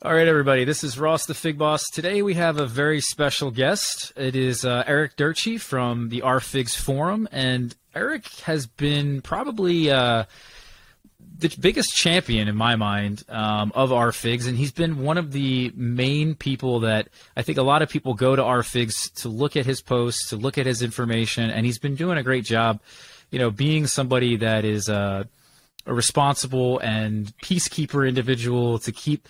All right, everybody. This is Ross the Fig Boss. Today we have a very special guest. It is uh, Eric Durtschi from the OurFigs Forum, and Eric has been probably uh, the biggest champion in my mind um, of OurFigs, and he's been one of the main people that I think a lot of people go to OurFigs to look at his posts, to look at his information, and he's been doing a great job. You know, being somebody that is uh, a responsible and peacekeeper individual to keep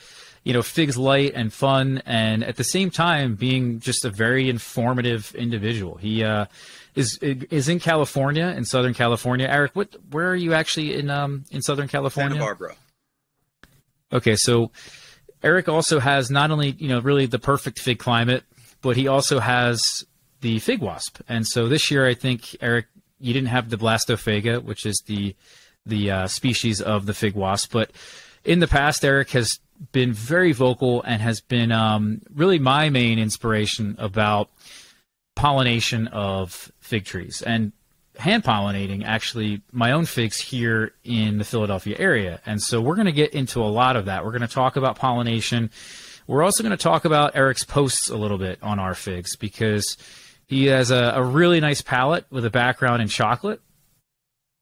you know figs light and fun and at the same time being just a very informative individual. He uh, is is in california in southern california. Eric what where are you actually in um in southern california? Santa barbara. Okay so eric also has not only you know really the perfect fig climate but he also has the fig wasp. And so this year i think eric you didn't have the blastophaga which is the the uh, species of the fig wasp but in the past eric has been very vocal and has been um, really my main inspiration about pollination of fig trees and hand pollinating actually my own figs here in the Philadelphia area. And so we're going to get into a lot of that. We're going to talk about pollination. We're also going to talk about Eric's posts a little bit on OurFigs because he has a, a really nice palate with a background in chocolate.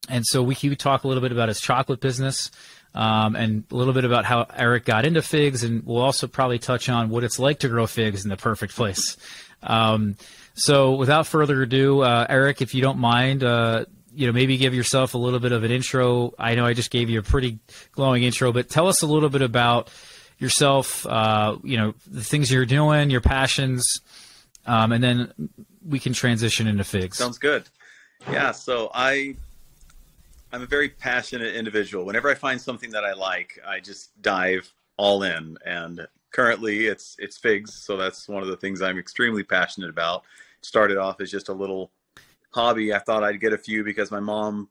And so we can talk a little bit about his chocolate business um, and a little bit about how Eric got into figs, and we'll also probably touch on what it's like to grow figs in the perfect place. Um, so, without further ado, uh, Eric, if you don't mind, uh, you know, maybe give yourself a little bit of an intro. I know I just gave you a pretty glowing intro, but tell us a little bit about yourself. Uh, you know, the things you're doing, your passions, um, and then we can transition into figs. Sounds good. Yeah. So I I'm a very passionate individual. Whenever I find something that I like, I just dive all in. And currently, it's it's figs, so that's one of the things I'm extremely passionate about. Started off as just a little hobby. I thought I'd get a few because my mom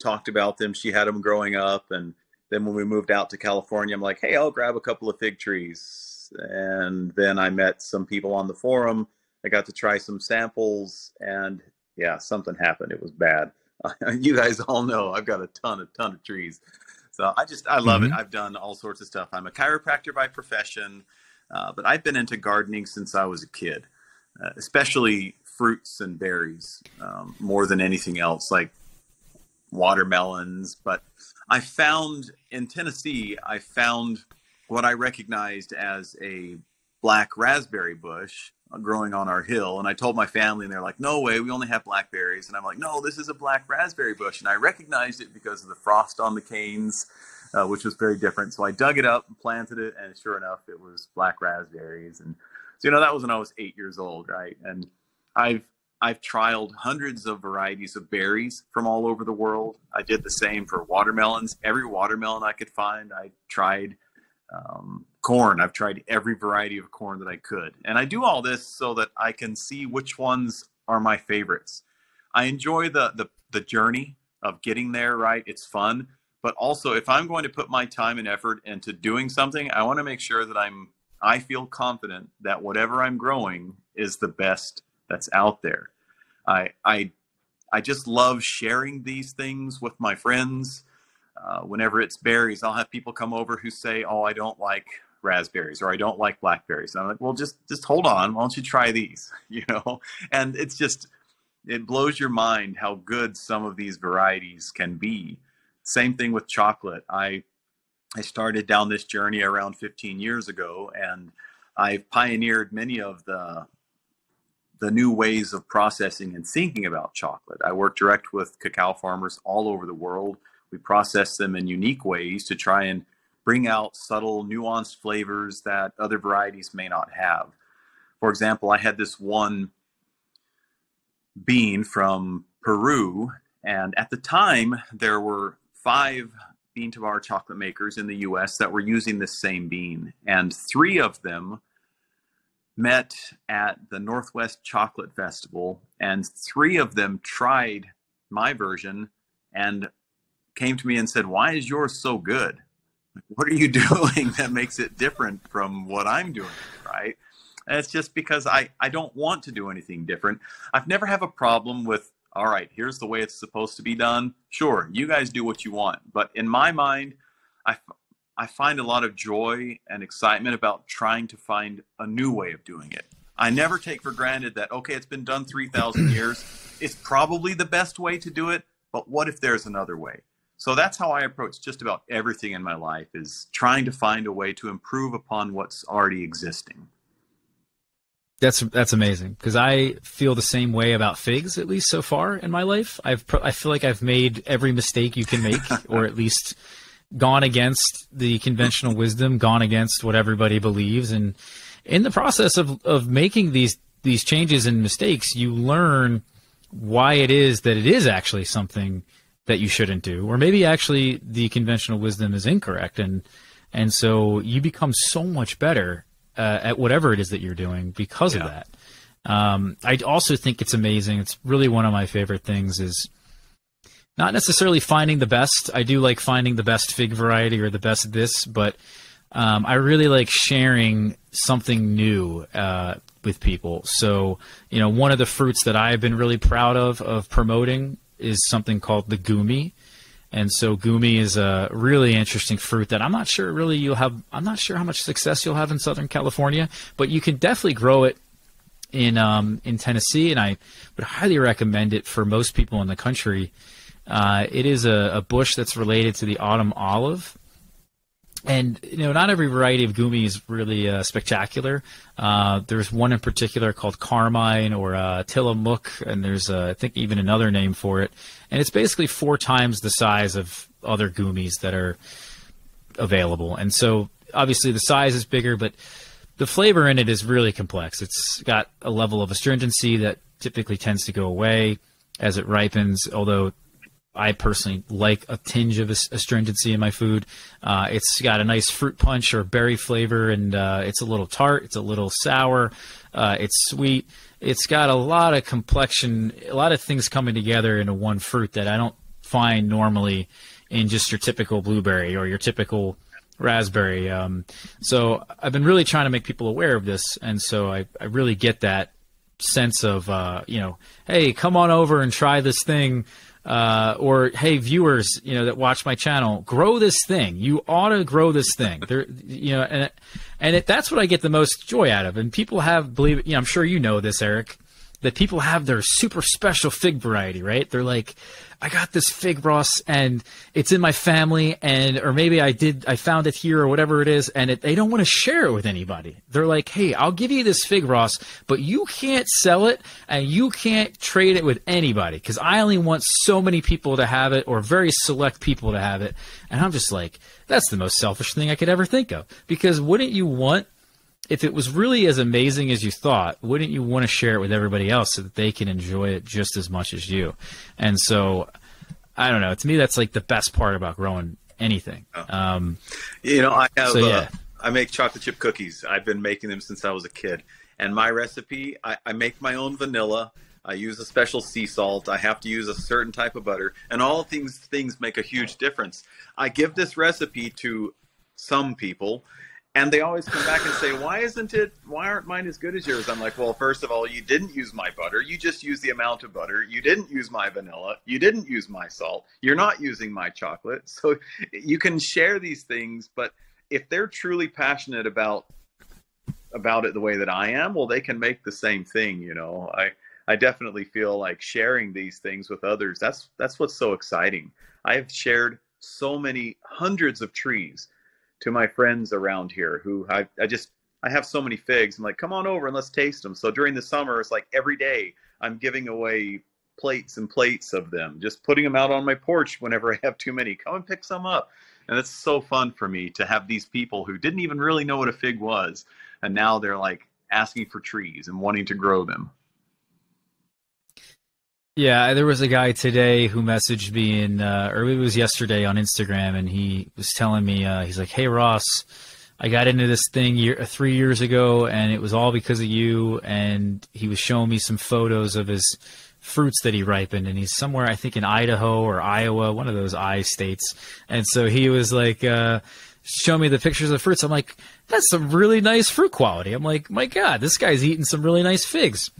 talked about them. She had them growing up, and then when we moved out to California, I'm like, hey, I'll grab a couple of fig trees. And then I met some people on the forum. I got to try some samples, and yeah, something happened. It was bad. you guys all know I've got a ton, a ton of trees. So I just, I love mm-hmm. it. I've done all sorts of stuff. I'm a chiropractor by profession, uh, but I've been into gardening since I was a kid, uh, especially fruits and berries um, more than anything else, like watermelons. But I found in Tennessee, I found what I recognized as a black raspberry bush growing on our hill. And I told my family, and they're like, no way, we only have blackberries. And I'm like, no, this is a black raspberry bush. And I recognized it because of the frost on the canes, uh, which was very different. So I dug it up and planted it. And sure enough, it was black raspberries. And so, you know, that was when I was eight years old, right? And I've, I've trialed hundreds of varieties of berries from all over the world. I did the same for watermelons. Every watermelon I could find, I tried. Um, corn. I've tried every variety of corn that I could. And I do all this so that I can see which ones are my favorites. I enjoy the the, the journey of getting there, right? It's fun. But also if I'm going to put my time and effort into doing something, I want to make sure that I'm I feel confident that whatever I'm growing is the best that's out there. I I I just love sharing these things with my friends. Uh, whenever it's berries, I'll have people come over who say, "Oh, I don't like raspberries or I don't like blackberries. And I'm like, well, just just hold on. Why don't you try these? You know, and it's just it blows your mind how good some of these varieties can be. Same thing with chocolate. I I started down this journey around 15 years ago, and I've pioneered many of the the new ways of processing and thinking about chocolate. I work direct with cacao farmers all over the world. We process them in unique ways to try and bring out subtle, nuanced flavors that other varieties may not have. For example, I had this one bean from Peru, and at the time, there were five bean to bar chocolate makers in the US that were using this same bean, and three of them met at the Northwest Chocolate Festival, and three of them tried my version and came to me and said, Why is yours so good? What are you doing that makes it different from what I'm doing, right? And it's just because I, I don't want to do anything different. I've never have a problem with, all right, here's the way it's supposed to be done. Sure, you guys do what you want. But in my mind, I, I find a lot of joy and excitement about trying to find a new way of doing it. I never take for granted that, okay, it's been done 3,000 years. It's probably the best way to do it, but what if there's another way? So that's how I approach just about everything in my life is trying to find a way to improve upon what's already existing. That's that's amazing because I feel the same way about figs at least so far in my life. I've I feel like I've made every mistake you can make, or at least gone against the conventional wisdom, gone against what everybody believes, and in the process of of making these these changes and mistakes, you learn why it is that it is actually something that you shouldn't do, or maybe actually the conventional wisdom is incorrect, and and so you become so much better uh, at whatever it is that you're doing because yeah. of that. Um, I also think it's amazing. It's really one of my favorite things is not necessarily finding the best. I do like finding the best fig variety or the best this, but um, I really like sharing something new uh, with people. So, you know, one of the fruits that I've been really proud of of promoting is something called the gumi. And so gumi is a really interesting fruit that I'm not sure really you'll have. I'm not sure how much success you'll have in Southern California, but you can definitely grow it in um, in Tennessee, and I would highly recommend it for most people in the country. Uh, it is a, a, bush that's related to the autumn olive, and you know not every variety of gumi is really uh, spectacular. Uh, there's one in particular called Carmine or uh, Tillamook, and there's uh, I think even another name for it, and it's basically four times the size of other gumis that are available. And so obviously the size is bigger, but the flavor in it is really complex. It's got a level of astringency that typically tends to go away as it ripens, although I personally like a tinge of astringency in my food. Uh, it's got a nice fruit punch or berry flavor, and uh, it's a little tart. It's a little sour. Uh, it's sweet. It's got a lot of complexion, a lot of things coming together into one fruit that I don't find normally in just your typical blueberry or your typical raspberry. Um, so I've been really trying to make people aware of this, and so I, I really get that sense of uh, you know, hey, come on over and try this thing uh, or hey viewers you know that watch my channel grow this thing. You ought to grow this thing. There you know and and it, that's what i get the most joy out of. And people have believe you know i'm sure you know this eric that people have their super special fig variety, right? They're like, I got this fig Ross and it's in my family and or maybe I did I found it here or whatever it is and it, they don't want to share it with anybody. They're like, "Hey, I'll give you this fig Ross, but you can't sell it and you can't trade it with anybody cuz I only want so many people to have it or very select people to have it." And I'm just like, that's the most selfish thing I could ever think of because wouldn't you want if it was really as amazing as you thought, wouldn't you want to share it with everybody else so that they can enjoy it just as much as you? And so, I don't know. To me, that's like the best part about growing anything. Oh. Um, you know, I have. So, yeah. Uh, I make chocolate chip cookies. I've been making them since I was a kid. And my recipe, I, I make my own vanilla. I use a special sea salt. I have to use a certain type of butter, and all things things make a huge difference. I give this recipe to some people and they always come back and say why isn't it why aren't mine as good as yours? I'm like well first of all you didn't use my butter. You just used the amount of butter. You didn't use my vanilla. You didn't use my salt. You're not using my chocolate. So you can share these things but if they're truly passionate about about it the way that i am well they can make the same thing you know? I i definitely feel like sharing these things with others that's that's what's so exciting. I have shared so many hundreds of trees to my friends around here who I, I just I have so many figs. I'm like, come on over and let's taste them. So during the summer, it's like every day I'm giving away plates and plates of them, just putting them out on my porch whenever I have too many. Come and pick some up. And it's so fun for me to have these people who didn't even really know what a fig was. And now they're like asking for trees and wanting to grow them. Yeah, there was a guy today who messaged me in, uh, or it was yesterday on Instagram, and he was telling me, uh, he's like, "Hey Ross, I got into this thing year, uh, three years ago, and it was all because of you." And he was showing me some photos of his fruits that he ripened, and he's somewhere, I think, in Idaho or Iowa, one of those I states. And so he was like, uh, "Show me the pictures of fruits." I'm like, "That's some really nice fruit quality." I'm like, "My God, this guy's eating some really nice figs."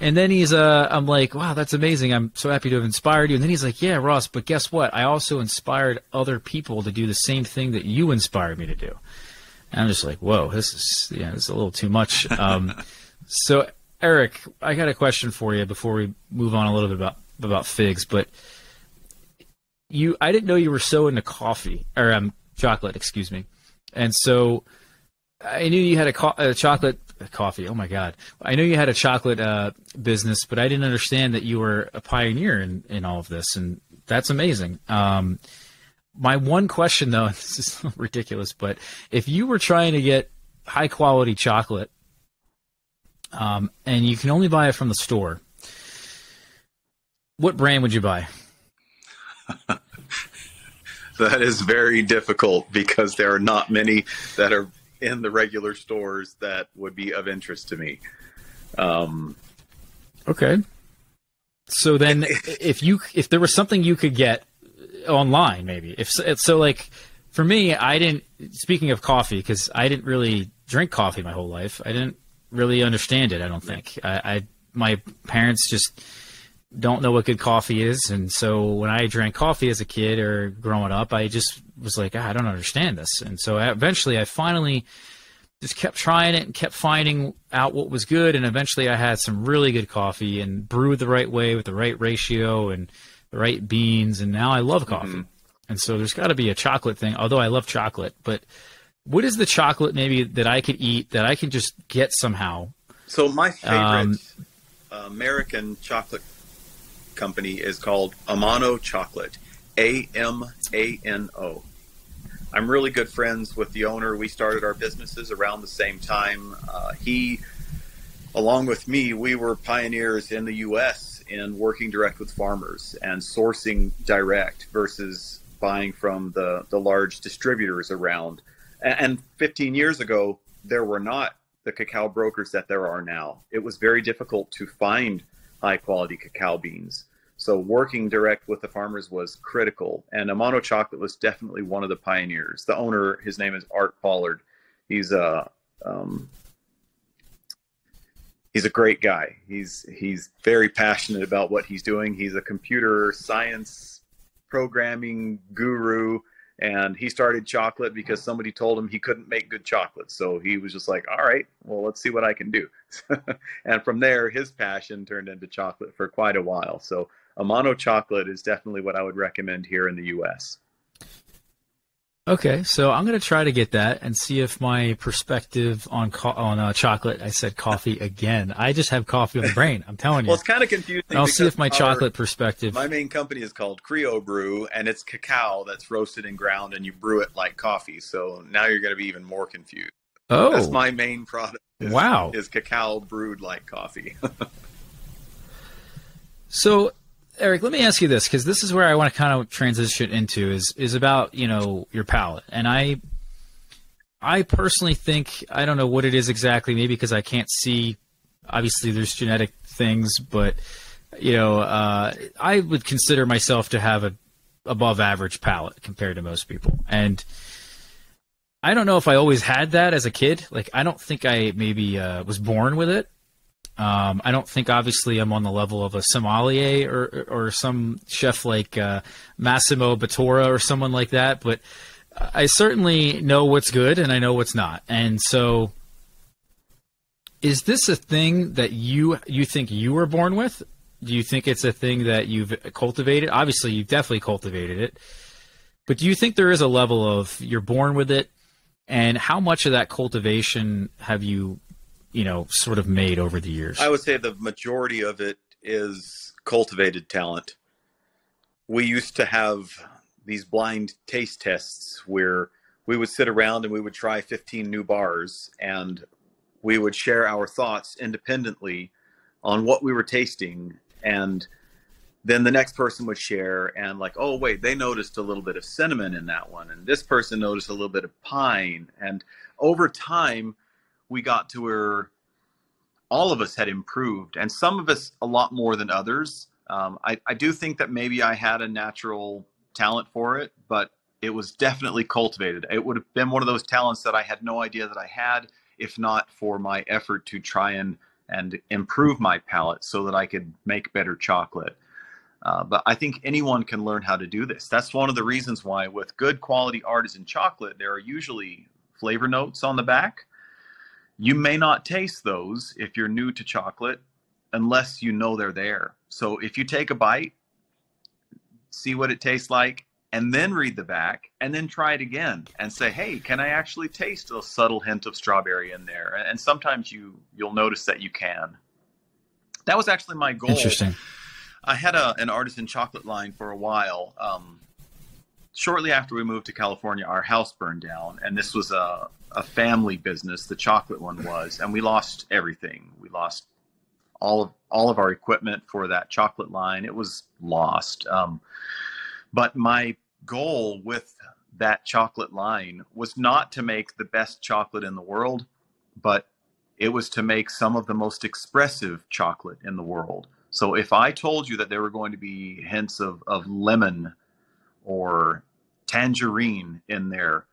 And then he's, uh, I'm like, wow, that's amazing. I'm so happy to have inspired you. And then he's like, yeah, Ross, but guess what? I also inspired other people to do the same thing that you inspired me to do. And I'm just like, whoa, this is, yeah, this is a little too much. Um, so Eric, I got a question for you before we move on a little bit about, about figs, but you, I didn't know you were so into coffee or, um, chocolate, excuse me. And so I knew you had a, co- a chocolate coffee. Oh my God. I know you had a chocolate uh, business, but I didn't understand that you were a pioneer in, in all of this. And that's amazing. Um, my one question though, this is ridiculous, but if you were trying to get high quality chocolate, um, and you can only buy it from the store, what brand would you buy? that is very difficult because there are not many that are in the regular stores that would be of interest to me. Um, okay. So then, if you if there was something you could get online, maybe if so, like for me, I didn't. Speaking of coffee, because I didn't really drink coffee my whole life. I didn't really understand it. I don't think. I, I my parents just don't know what good coffee is, and so when I drank coffee as a kid or growing up, I just was like, ah, I don't understand this. And so eventually, I finally just kept trying it and kept finding out what was good. And eventually, I had some really good coffee and brewed the right way with the right ratio and the right beans. And now I love coffee. Mm-hmm. And so there's got to be a chocolate thing. Although I love chocolate, but what is the chocolate maybe that I could eat that I can just get somehow? So my favorite um, American chocolate company is called Amano Chocolate. A M A N O. I'm really good friends with the owner. We started our businesses around the same time. Uh, he, along with me, we were pioneers in the U.S. in working direct with farmers and sourcing direct versus buying from the, the large distributors around. And 15 years ago, there were not the cacao brokers that there are now. It was very difficult to find high quality cacao beans. So working direct with the farmers was critical, and Amano Chocolate was definitely one of the pioneers. The owner, his name is Art Pollard. He's a um, he's a great guy. He's he's very passionate about what he's doing. He's a computer science programming guru, and he started chocolate because somebody told him he couldn't make good chocolate. So he was just like, "All right, well, let's see what I can do." and from there, his passion turned into chocolate for quite a while. So Amano chocolate is definitely what I would recommend here in the U.S. Okay, so I'm going to try to get that and see if my perspective on co- on uh, chocolate. I said coffee again. I just have coffee on the brain. I'm telling you. well, it's kind of confusing. And I'll see if my our, chocolate perspective. My main company is called Crio Bru, and it's cacao that's roasted and ground, and you brew it like coffee. So now you're going to be even more confused. Oh, that's my main product. Is, wow, is cacao brewed like coffee. so Eric, let me ask you this because this is where I want to kind of transition into is is about you know your palate, and I I personally think I don't know what it is exactly, maybe because I can't see. Obviously, there's genetic things, but you know, uh, I would consider myself to have a above average palate compared to most people, and I don't know if I always had that as a kid. Like, I don't think I maybe uh, was born with it. Um, I don't think, obviously, I'm on the level of a sommelier or or some chef like uh, Massimo Bottura or someone like that, but I certainly know what's good and I know what's not. And so, is this a thing that you you think you were born with? Do you think it's a thing that you've cultivated? Obviously, you've definitely cultivated it, but do you think there is a level of you're born with it? And how much of that cultivation have you you know, sort of made over the years? I would say the majority of it is cultivated talent. We used to have these blind taste tests where we would sit around and we would try 15 new bars and we would share our thoughts independently on what we were tasting and then the next person would share and like oh wait they noticed a little bit of cinnamon in that one and this person noticed a little bit of pine and over time we got to where all of us had improved, and some of us a lot more than others. Um, I, I do think that maybe I had a natural talent for it, but it was definitely cultivated. It would have been one of those talents that I had no idea that I had, if not for my effort to try and and improve my palate so that I could make better chocolate. Uh, but I think anyone can learn how to do this. That's one of the reasons why, with good quality artisan chocolate, there are usually flavor notes on the back. You may not taste those if you're new to chocolate unless you know they're there. So if you take a bite, see what it tastes like, and then read the back, and then try it again and say, "Hey, can I actually taste a subtle hint of strawberry in there?" And sometimes you you'll notice that you can. That was actually my goal. Interesting. I had a, an artisan chocolate line for a while. Um, shortly after we moved to California, our house burned down, and this was a, a family business. The chocolate one was, and we lost everything. We lost all of all of our equipment for that chocolate line. It was lost. Um, but my goal with that chocolate line was not to make the best chocolate in the world, but it was to make some of the most expressive chocolate in the world. So if I told you that there were going to be hints of, of lemon or tangerine in there,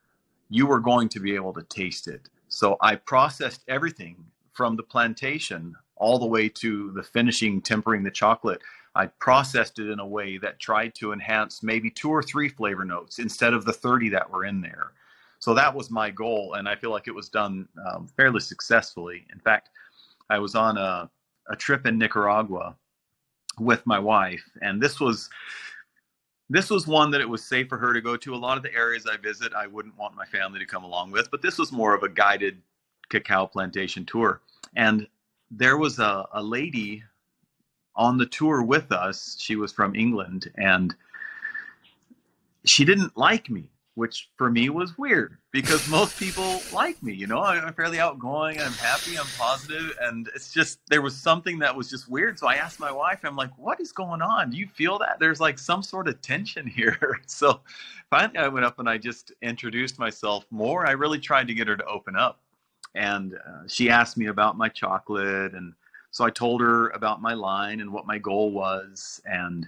you were going to be able to taste it. So I processed everything from the plantation all the way to the finishing, tempering the chocolate. I processed it in a way that tried to enhance maybe two or three flavor notes instead of the 30 that were in there. So that was my goal, and I feel like it was done um, fairly successfully. In fact, I was on a, a trip in Nicaragua with my wife, and this was this was one that it was safe for her to go to. A lot of the areas I visit, I wouldn't want my family to come along with, but this was more of a guided cacao plantation tour. And there was a, a lady on the tour with us. She was from England and she didn't like me, which for me was weird because most people like me. You know, I'm fairly outgoing, I'm happy, I'm positive, and it's just there was something that was just weird. So I asked my wife, I'm like, "What is going on? Do you feel that there's like some sort of tension here?" So finally, I went up and I just introduced myself more. I really tried to get her to open up and uh, she asked me about my chocolate and so i told her about my line and what my goal was and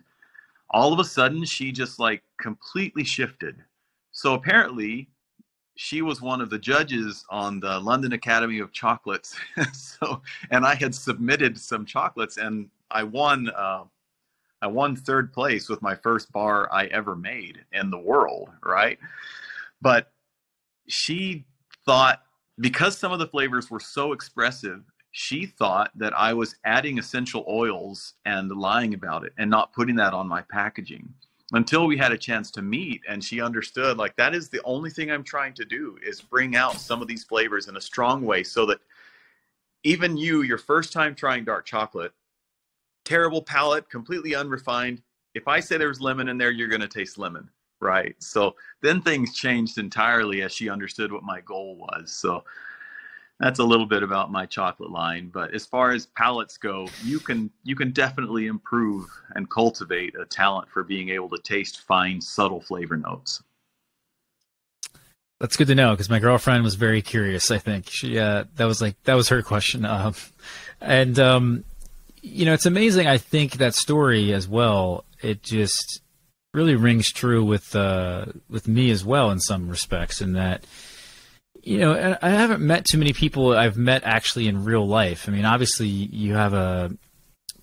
all of a sudden she just like completely shifted so apparently she was one of the judges on the london academy of chocolates. So and i had submitted some chocolates and i won uh, i won third place with my first bar i ever made in the world right? But she thought because some of the flavors were so expressive, she thought that I was adding essential oils and lying about it and not putting that on my packaging until we had a chance to meet and she understood like that is the only thing I'm trying to do is bring out some of these flavors in a strong way so that even you your first time trying dark chocolate terrible palate completely unrefined if I say there's lemon in there you're going to taste lemon right? So then things changed entirely as she understood what my goal was. So that's a little bit about my chocolate line but as far as palates go you can you can definitely improve and cultivate a talent for being able to taste fine subtle flavor notes that's good to know because my girlfriend was very curious i think she uh, that was like that was her question um, and um, you know it's amazing i think that story as well it just really rings true with uh, with me as well in some respects. In that, you know, I haven't met too many people I've met actually in real life. I mean, obviously, you have a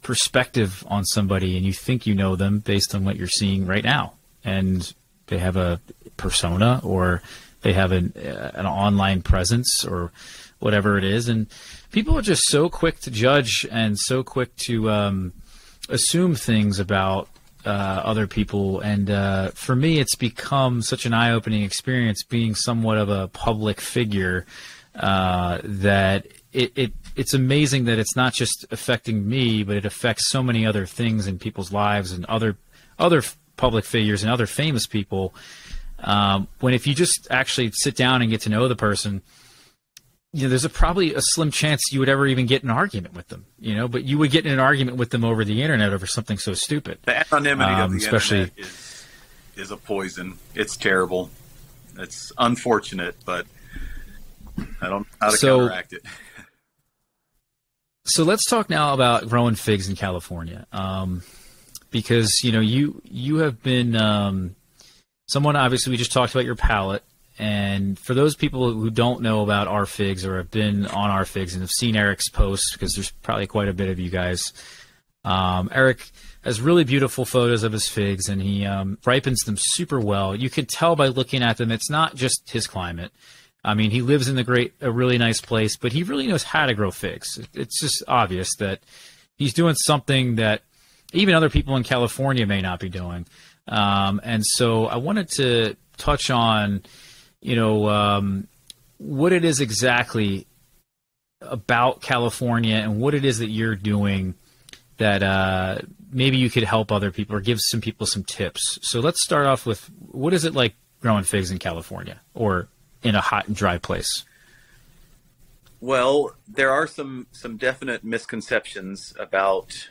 perspective on somebody, and you think you know them based on what you're seeing right now, and they have a persona or they have an uh, an online presence or whatever it is, and people are just so quick to judge and so quick to um, assume things about uh, other people. And uh, for me, it's become such an eye opening experience being somewhat of a public figure uh, that it, it, it's amazing that it's not just affecting me, but it affects so many other things in people's lives and other other public figures and other famous people. Um, when if you just actually sit down and get to know the person, you know, there's a probably a slim chance you would ever even get an argument with them, you know, but you would get in an argument with them over the internet over something so stupid. The anonymity um, of the especially, internet is, is a poison. It's terrible. It's unfortunate, but I don't know how to so, counteract it. so let's talk now about growing figs in California, um, because you know you you have been um, someone. Obviously, we just talked about your palate And for those people who don't know about OurFigs or have been on OurFigs and have seen Eric's posts, because there's probably quite a bit of you guys, um, Eric has really beautiful photos of his figs and he um, ripens them super well. You can tell by looking at them, it's not just his climate. I mean, he lives in the great, a really nice place, but he really knows how to grow figs. It's just obvious that he's doing something that even other people in California may not be doing. Um, and so I wanted to touch on, you know, um, what it is exactly about California and what it is that you're doing that uh, maybe you could help other people or give some people some tips. So let's start off with what is it like growing figs in California or in a hot and dry place? Well, there are some some definite misconceptions about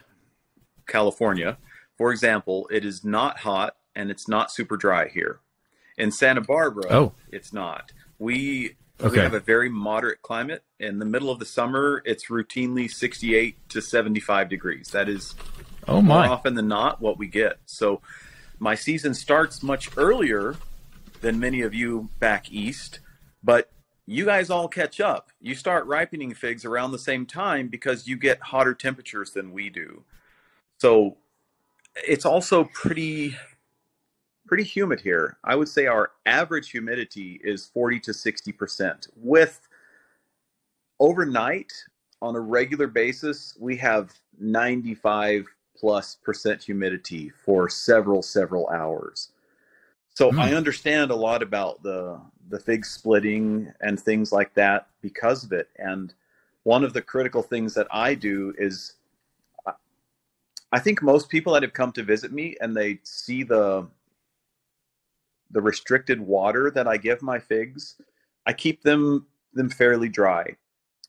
California. For example, it is not hot and it's not super dry here. In Santa Barbara, oh. it's not. We okay. we have a very moderate climate. In the middle of the summer, it's routinely 68 to 75 degrees. That is oh my. more often than not what we get. So my season starts much earlier than many of you back east, but you guys all catch up. You start ripening figs around the same time because you get hotter temperatures than we do. So it's also pretty pretty humid here. I would say our average humidity is 40 to 60% with overnight on a regular basis we have 95 plus percent humidity for several several hours. So mm. I understand a lot about the the fig splitting and things like that because of it and one of the critical things that I do is I think most people that have come to visit me and they see the the restricted water that I give my figs, I keep them them fairly dry.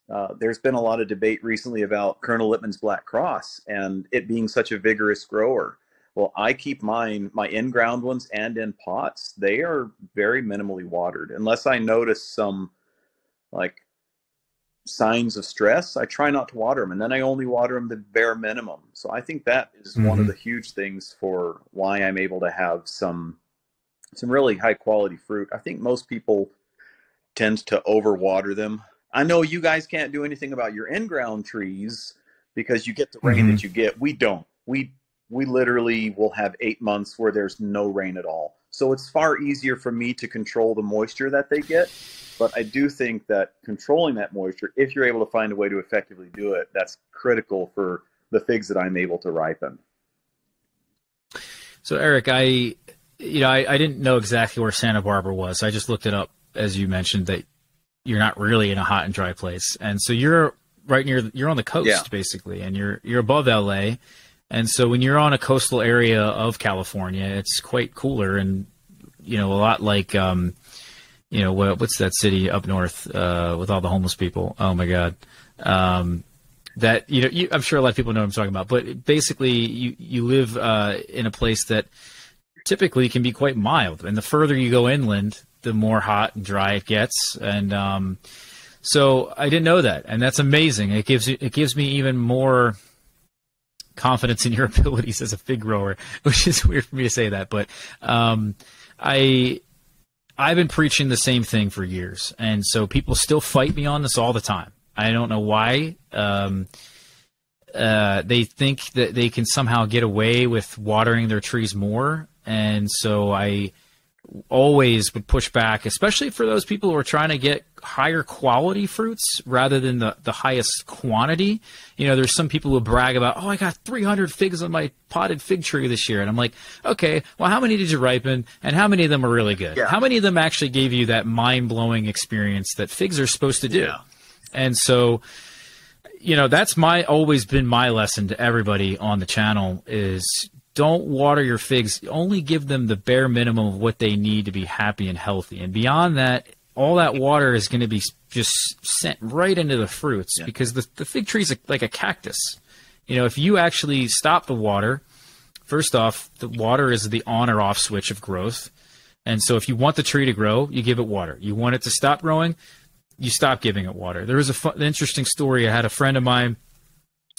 Uh, there's been a lot of debate recently about Colonel Littman's Black Cross and it being such a vigorous grower. Well, I keep mine, my in-ground ones and in pots. They are very minimally watered, unless I notice some like signs of stress, I try not to water them, and then I only water them the bare minimum. So I think that is mm-hmm. one of mm-hmm. the huge things for why I'm able to have some some really high quality fruit. I think most people tend to overwater them. I know you guys can't do anything about your in-ground trees because you get the rain mm-hmm. that you get. We don't. We we literally will have 8 months where there's no rain at all. So it's far easier for me to control the moisture that they get but I do think that controlling that moisture, if you're able to find a way to effectively do it, that's critical for the figs that I'm able to ripen. So, Eric, I, you know, I, I didn't know exactly where Santa Barbara was. I just looked it up, as you mentioned, that you're not really in a hot and dry place, and so you're right near, you're on the coast yeah. basically, and you're you're above LA, and so when you're on a coastal area of California, it's quite cooler and you know a lot like um, you know what, what's that city up north uh, with all the homeless people? Oh my God. Um, that you know, you, I'm sure a lot of people know what I'm talking about. But basically, you you live uh, in a place that typically can be quite mild, and the further you go inland, the more hot and dry it gets. And um, so I didn't know that, and that's amazing. It gives it gives me even more confidence in your abilities as a fig grower, which is weird for me to say that, but um, I I've been preaching the same thing for years, and so people still fight me on this all the time. I don't know why. Um, uh, they think that they can somehow get away with watering their trees more, and so I always would push back, especially for those people who are trying to get higher quality fruits rather than the, the highest quantity. You know, there's some people who brag about, oh, I got 300 figs on my potted fig tree this year. And I'm like, okay, well, how many did you ripen? And how many of them are really good? Yeah. How many of them actually gave you that mind blowing experience that figs are supposed to do? Yeah. And so, you know, that's my always been my lesson to everybody on the channel is don't water your figs. Only give them the bare minimum of what they need to be happy and healthy. And beyond that, all that water is going to be just sent right into the fruits yeah. because the, the fig tree is like a cactus. You know, if you actually stop the water, first off, the water is the on or off switch of growth. And so if you want the tree to grow, you give it water. You want it to stop growing, you stop giving it water. There was a fun, interesting story. I had a friend of mine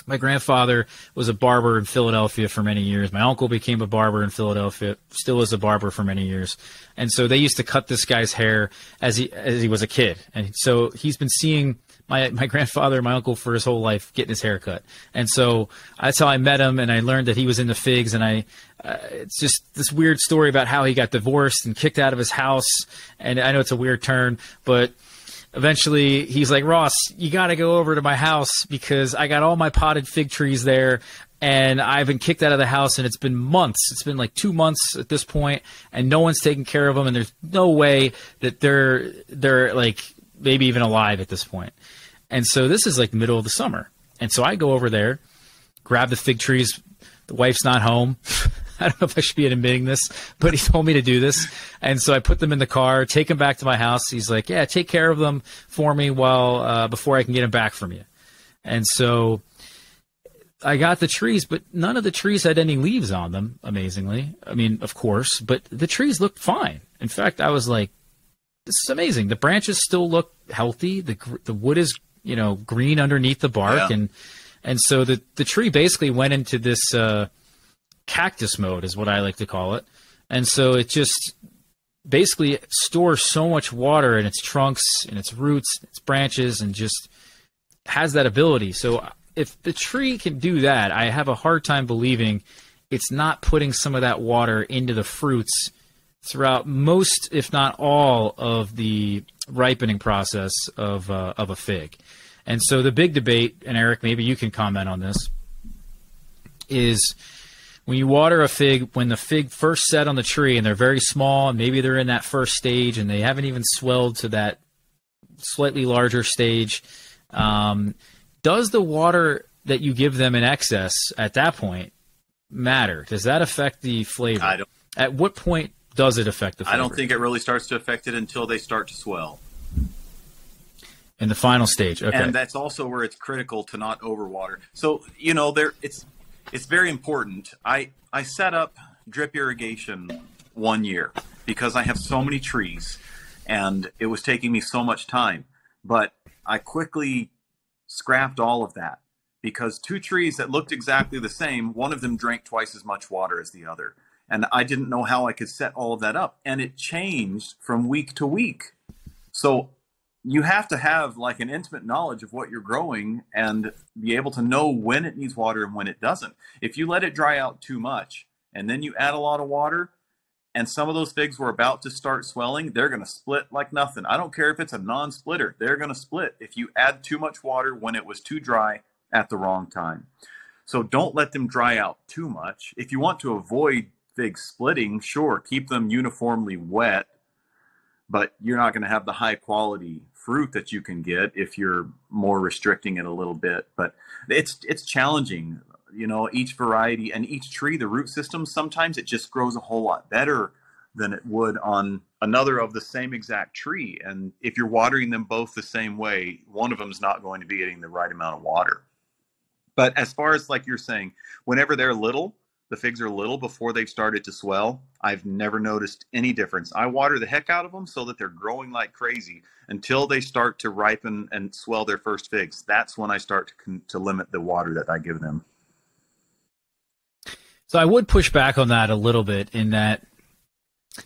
my grandfather was a barber in Philadelphia for many years. My uncle became a barber in Philadelphia, still is a barber for many years. And so they used to cut this guy's hair as he as he was a kid. And so he's been seeing my my grandfather and my uncle for his whole life getting his hair cut. And so that's how I met him and I learned that he was in the figs and I uh, it's just this weird story about how he got divorced and kicked out of his house and I know it's a weird turn, but eventually he's like, Ross, you got to go over to my house because I got all my potted fig trees there and I've been kicked out of the house and it's been months. It's been like two months at this point and no one's taking care of them. And there's no way that they're, they're like maybe even alive at this point. And so this is like middle of the summer. And so I go over there, grab the fig trees. The wife's not home. I don't know if I should be admitting this, but he told me to do this. And so I put them in the car, take them back to my house. He's like, yeah, take care of them for me while, uh, before I can get them back from you. And so I got the trees, but none of the trees had any leaves on them, amazingly. I mean, of course, but the trees looked fine. In fact, I was like, this is amazing. The branches still look healthy. The, the wood is, you know, green underneath the bark. Yeah. And, and so the, the tree basically went into this, uh, cactus mode is what I like to call it. And so it just basically stores so much water in its trunks, in its roots, its branches, and just has that ability. So if the tree can do that, I have a hard time believing it's not putting some of that water into the fruits throughout most, if not all, of the ripening process of uh, of a fig. And so the big debate, and Eric, maybe you can comment on this, is when you water a fig, when the fig first set on the tree and they're very small, and maybe they're in that first stage and they haven't even swelled to that slightly larger stage, um, does the water that you give them in excess at that point matter? Does that affect the flavor? I don't. At what point does it affect the flavor? I don't think it really starts to affect it until they start to swell. in the final stage. Okay. and that's also where it's critical to not overwater. So you know, there it's it's very important. I I set up drip irrigation one year because I have so many trees, and it was taking me so much time. But I quickly scrapped all of that because two trees that looked exactly the same, one of them drank twice as much water as the other. And I didn't know how I could set all of that up. And it changed from week to week. So you have to have like an intimate knowledge of what you're growing and be able to know when it needs water and when it doesn't. If you let it dry out too much and then you add a lot of water and some of those figs were about to start swelling, they're going to split like nothing. I don't care if it's a non splitter, they're going to split if you add too much water when it was too dry at the wrong time. So don't let them dry out too much. If you want to avoid figs splitting, sure, keep them uniformly wet but you're not going to have the high quality fruit that you can get if you're more restricting it a little bit but it's it's challenging you know each variety and each tree the root system sometimes it just grows a whole lot better than it would on another of the same exact tree and if you're watering them both the same way one of them's not going to be getting the right amount of water. But as far as like you're saying whenever they're little the figs are little before they've started to swell. I've never noticed any difference. I water the heck out of them so that they're growing like crazy until they start to ripen and swell their first figs. That's when I start to, to limit the water that I give them. So I would push back on that a little bit in that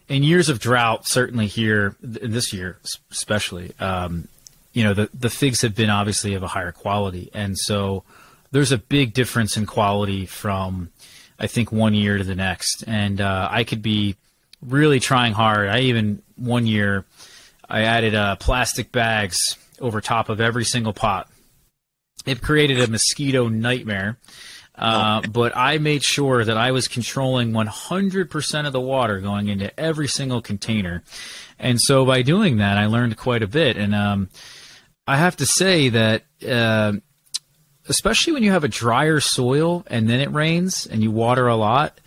in years of drought, certainly here this year especially, um, you know, the, the figs have been obviously of a higher quality. And so there's a big difference in quality from, I think, one year to the next. And uh, I could be really trying hard. I even, one year, I added uh, plastic bags over top of every single pot. It created a mosquito nightmare. Uh, but I made sure that I was controlling 100% of the water going into every single container. And so by doing that, I learned quite a bit. And um, I have to say that, uh, especially when you have a drier soil and then it rains and you water a lot,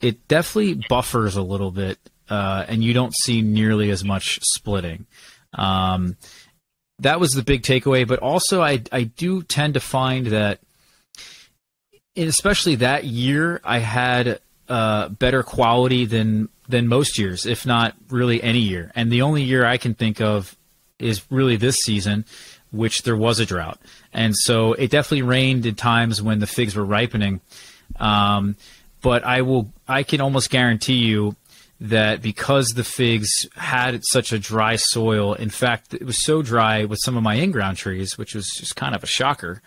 it definitely buffers a little bit uh, and you don't see nearly as much splitting. Um, that was the big takeaway. But also, I, I do tend to find that especially that year, I had uh, better quality than than most years, if not really any year. And the only year I can think of is really this season, which there was a drought, and so it definitely rained at times when the figs were ripening. Um, but I will, I can almost guarantee you that because the figs had such a dry soil, in fact, it was so dry with some of my in-ground trees, which was just kind of a shocker,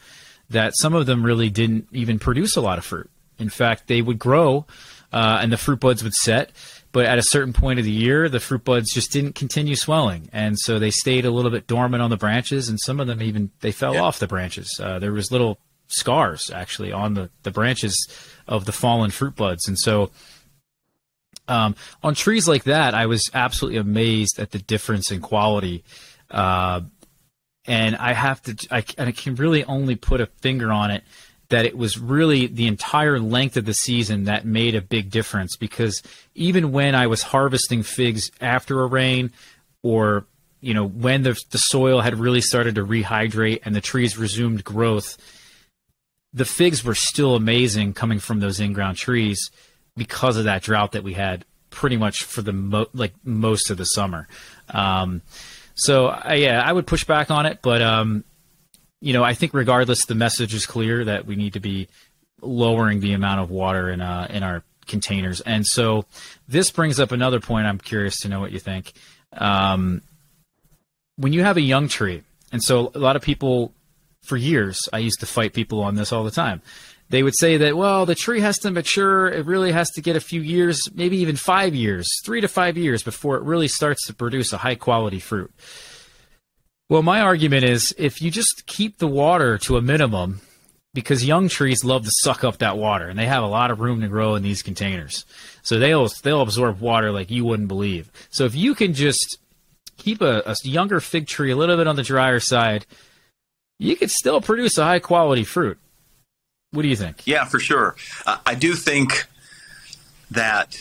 that some of them really didn't even produce a lot of fruit. In fact, they would grow uh, and the fruit buds would set, but at a certain point of the year, the fruit buds just didn't continue swelling, and so they stayed a little bit dormant on the branches, and some of them even they fell yeah. off the branches. Uh, there was little scars actually on the, the branches of the fallen fruit buds, and so. Um, on trees like that, I was absolutely amazed at the difference in quality. Uh, and I have to, I, I can really only put a finger on it that it was really the entire length of the season that made a big difference because even when I was harvesting figs after a rain or you know when the the soil had really started to rehydrate and the trees resumed growth the figs were still amazing coming from those in-ground trees because of that drought that we had pretty much for the mo- like most of the summer. Um, so yeah I would push back on it but um, you know, I think regardless, the message is clear that we need to be lowering the amount of water in uh, in our containers. And so this brings up another point. I'm curious to know what you think. Um, when you have a young tree, and so a lot of people, for years, I used to fight people on this all the time. They would say that, well, the tree has to mature. It really has to get a few years, maybe even five years, three to five years before it really starts to produce a high quality fruit. Well, my argument is if you just keep the water to a minimum, because young trees love to suck up that water, and they have a lot of room to grow in these containers, so they'll they'll absorb water like you wouldn't believe. So if you can just keep a, a younger fig tree a little bit on the drier side, you could still produce a high quality fruit. What do you think? Yeah, for sure. Uh, I do think that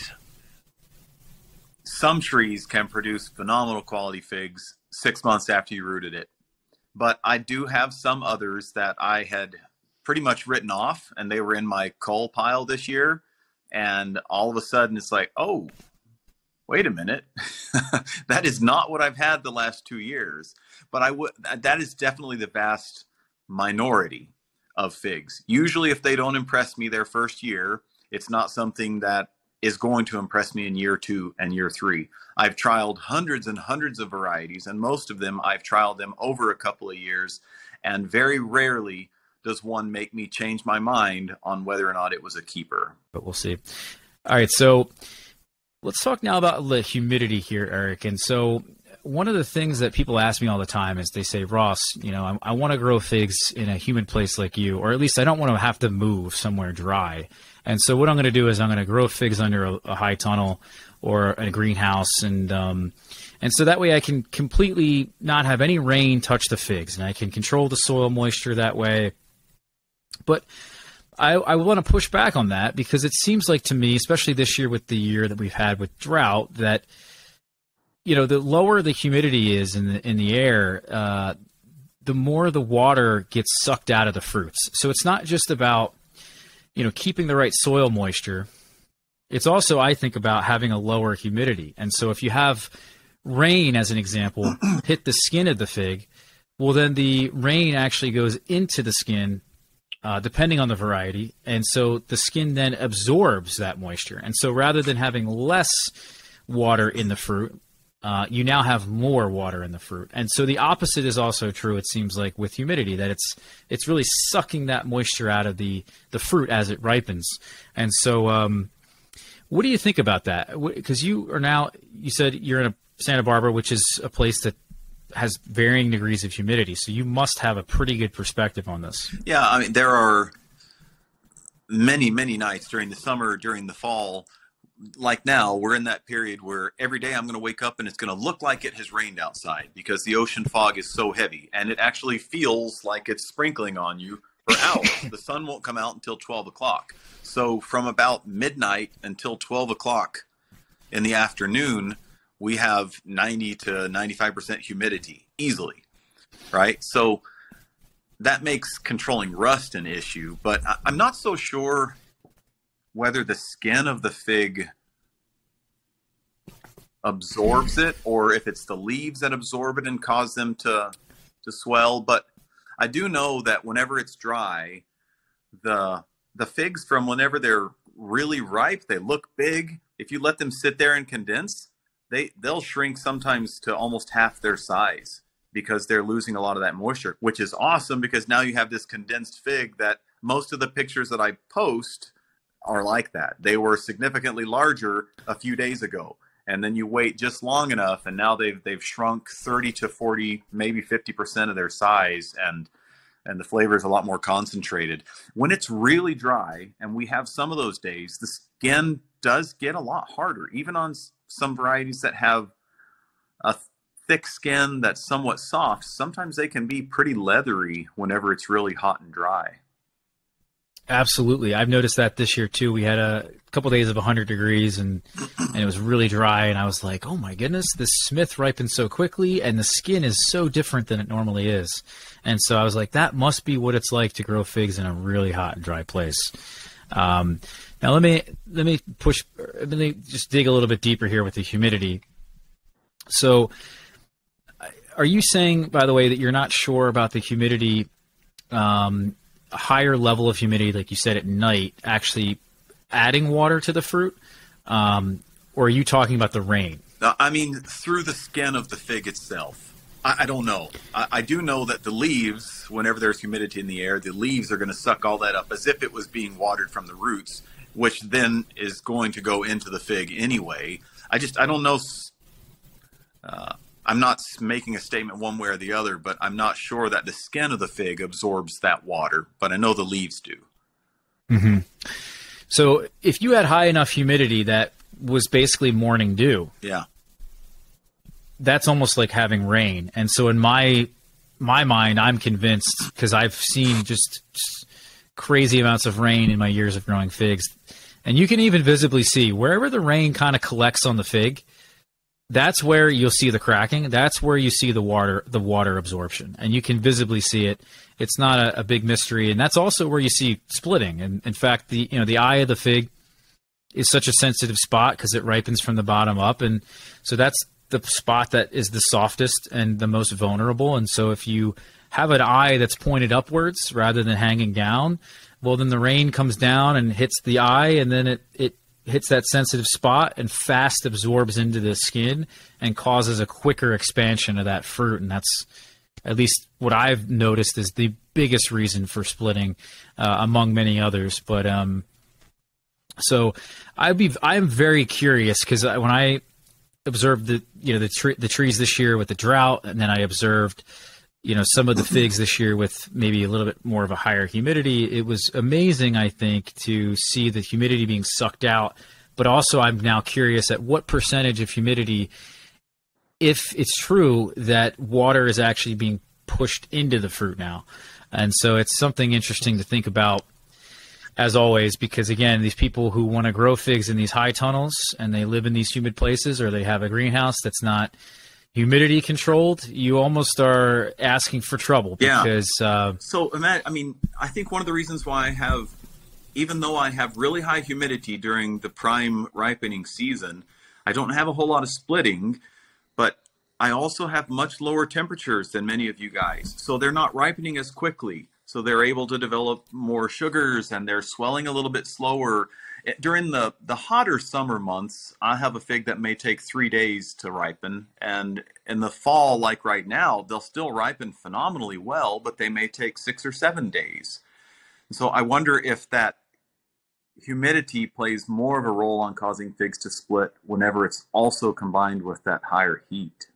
some trees can produce phenomenal quality figs six months after you rooted it. But I do have some others that I had pretty much written off and they were in my coal pile this year. And all of a sudden it's like, oh, wait a minute. that is not what I've had the last two years. But I would that is definitely the vast minority of figs. Usually if they don't impress me their first year, it's not something that is going to impress me in year two and year three. I've trialed hundreds and hundreds of varieties, and most of them I've trialed them over a couple of years, and very rarely does one make me change my mind on whether or not it was a keeper. But we'll see. All right, so let's talk now about the humidity here, Eric. And so one of the things that people ask me all the time is they say, Ross, you know, I, I want to grow figs in a humid place like you, or at least I don't want to have to move somewhere dry. And so what I'm going to do is I'm going to grow figs under a, a high tunnel or a greenhouse, and um, and so that way I can completely not have any rain touch the figs, and I can control the soil moisture that way. But I, I want to push back on that because it seems like to me, especially this year with the year that we've had with drought, that you know the lower the humidity is in the in the air, uh, the more the water gets sucked out of the fruits. So it's not just about you know, keeping the right soil moisture. It's also, I think, about having a lower humidity. And so if you have rain, as an example, hit the skin of the fig, well, then the rain actually goes into the skin, uh, depending on the variety. And so the skin then absorbs that moisture. And so rather than having less water in the fruit, uh, you now have more water in the fruit. And so the opposite is also true. It seems like with humidity that it's it's really sucking that moisture out of the the fruit as it ripens. And so, um, what do you think about that? Because you are now you said you're in a Santa Barbara, which is a place that has varying degrees of humidity. So you must have a pretty good perspective on this. Yeah, I mean there are many many nights during the summer, during the fall like now we're in that period where every day i'm going to wake up and it's going to look like it has rained outside because the ocean fog is so heavy and it actually feels like it's sprinkling on you for hours. The sun won't come out until 12 o'clock. So from about midnight until 12 o'clock in the afternoon we have 90 to 95% humidity easily right? So that makes controlling rust an issue but i'm not so sure whether the skin of the fig absorbs it or if it's the leaves that absorb it and cause them to to swell. But I do know that whenever it's dry, the the figs from whenever they're really ripe, they look big. If you let them sit there and condense, they they'll shrink sometimes to almost half their size because they're losing a lot of that moisture, which is awesome because now you have this condensed fig that most of the pictures that I post are like that. They were significantly larger a few days ago. And then you wait just long enough and now they've they've shrunk 30 to 40, maybe 50% of their size and and the flavor is a lot more concentrated. When it's really dry, and we have some of those days, the skin does get a lot harder, even on some varieties that have a thick skin that's somewhat soft. Sometimes they can be pretty leathery whenever it's really hot and dry. Absolutely, I've noticed that this year too. We had a couple days of 100 degrees and and it was really dry, and I was like, "Oh my goodness, this Smith ripens so quickly, and the skin is so different than it normally is." And so I was like, "That must be what it's like to grow figs in a really hot and dry place." Um, now let me let me push. Let me just dig a little bit deeper here with the humidity. So, are you saying, by the way, that you're not sure about the humidity? Um, higher level of humidity, like you said at night, actually adding water to the fruit, um, or are you talking about the rain? I mean, through the skin of the fig itself. I, I don't know. I, I, do know that the leaves, whenever there's humidity in the air, the leaves are going to suck all that up as if it was being watered from the roots, which then is going to go into the fig anyway. I just, I don't know. Uh, I'm not making a statement one way or the other, but I'm not sure that the skin of the fig absorbs that water, but I know the leaves do. Mm-hmm. So if you had high enough humidity that was basically morning dew, yeah, that's almost like having rain. And so in my my mind, I'm convinced because I've seen just, just crazy amounts of rain in my years of growing figs, and you can even visibly see wherever the rain kind of collects on the fig that's where you'll see the cracking. That's where you see the water the water absorption, and you can visibly see it. It's not a, a big mystery, and that's also where you see splitting. And in fact, the you know the eye of the fig is such a sensitive spot because it ripens from the bottom up, and so that's the spot that is the softest and the most vulnerable. And so if you have an eye that's pointed upwards rather than hanging down, well, then the rain comes down and hits the eye, and then it it hits that sensitive spot and fast absorbs into the skin and causes a quicker expansion of that fruit. And that's at least what I've noticed is the biggest reason for splitting, uh, among many others. But um, so I'd be I'm very curious because when I observed the you know the tre- the trees this year with the drought, and then I observed you know some of the figs this year with maybe a little bit more of a higher humidity it was amazing i think to see the humidity being sucked out. But also i'm now curious at what percentage of humidity if it's true that water is actually being pushed into the fruit now. And so it's something interesting to think about as always because again these people who want to grow figs in these high tunnels and they live in these humid places or they have a greenhouse that's not humidity controlled, you almost are asking for trouble because. Yeah. Uh, so, I mean, I think one of the reasons why I have, even though I have really high humidity during the prime ripening season, I don't have a whole lot of splitting, but I also have much lower temperatures than many of you guys. So they're not ripening as quickly. So they're able to develop more sugars and they're swelling a little bit slower during the the hotter summer months, I have a fig that may take three days to ripen, and in the fall, like right now, they'll still ripen phenomenally well, but they may take six or seven days. And so I wonder if that humidity plays more of a role on causing figs to split whenever it's also combined with that higher heat.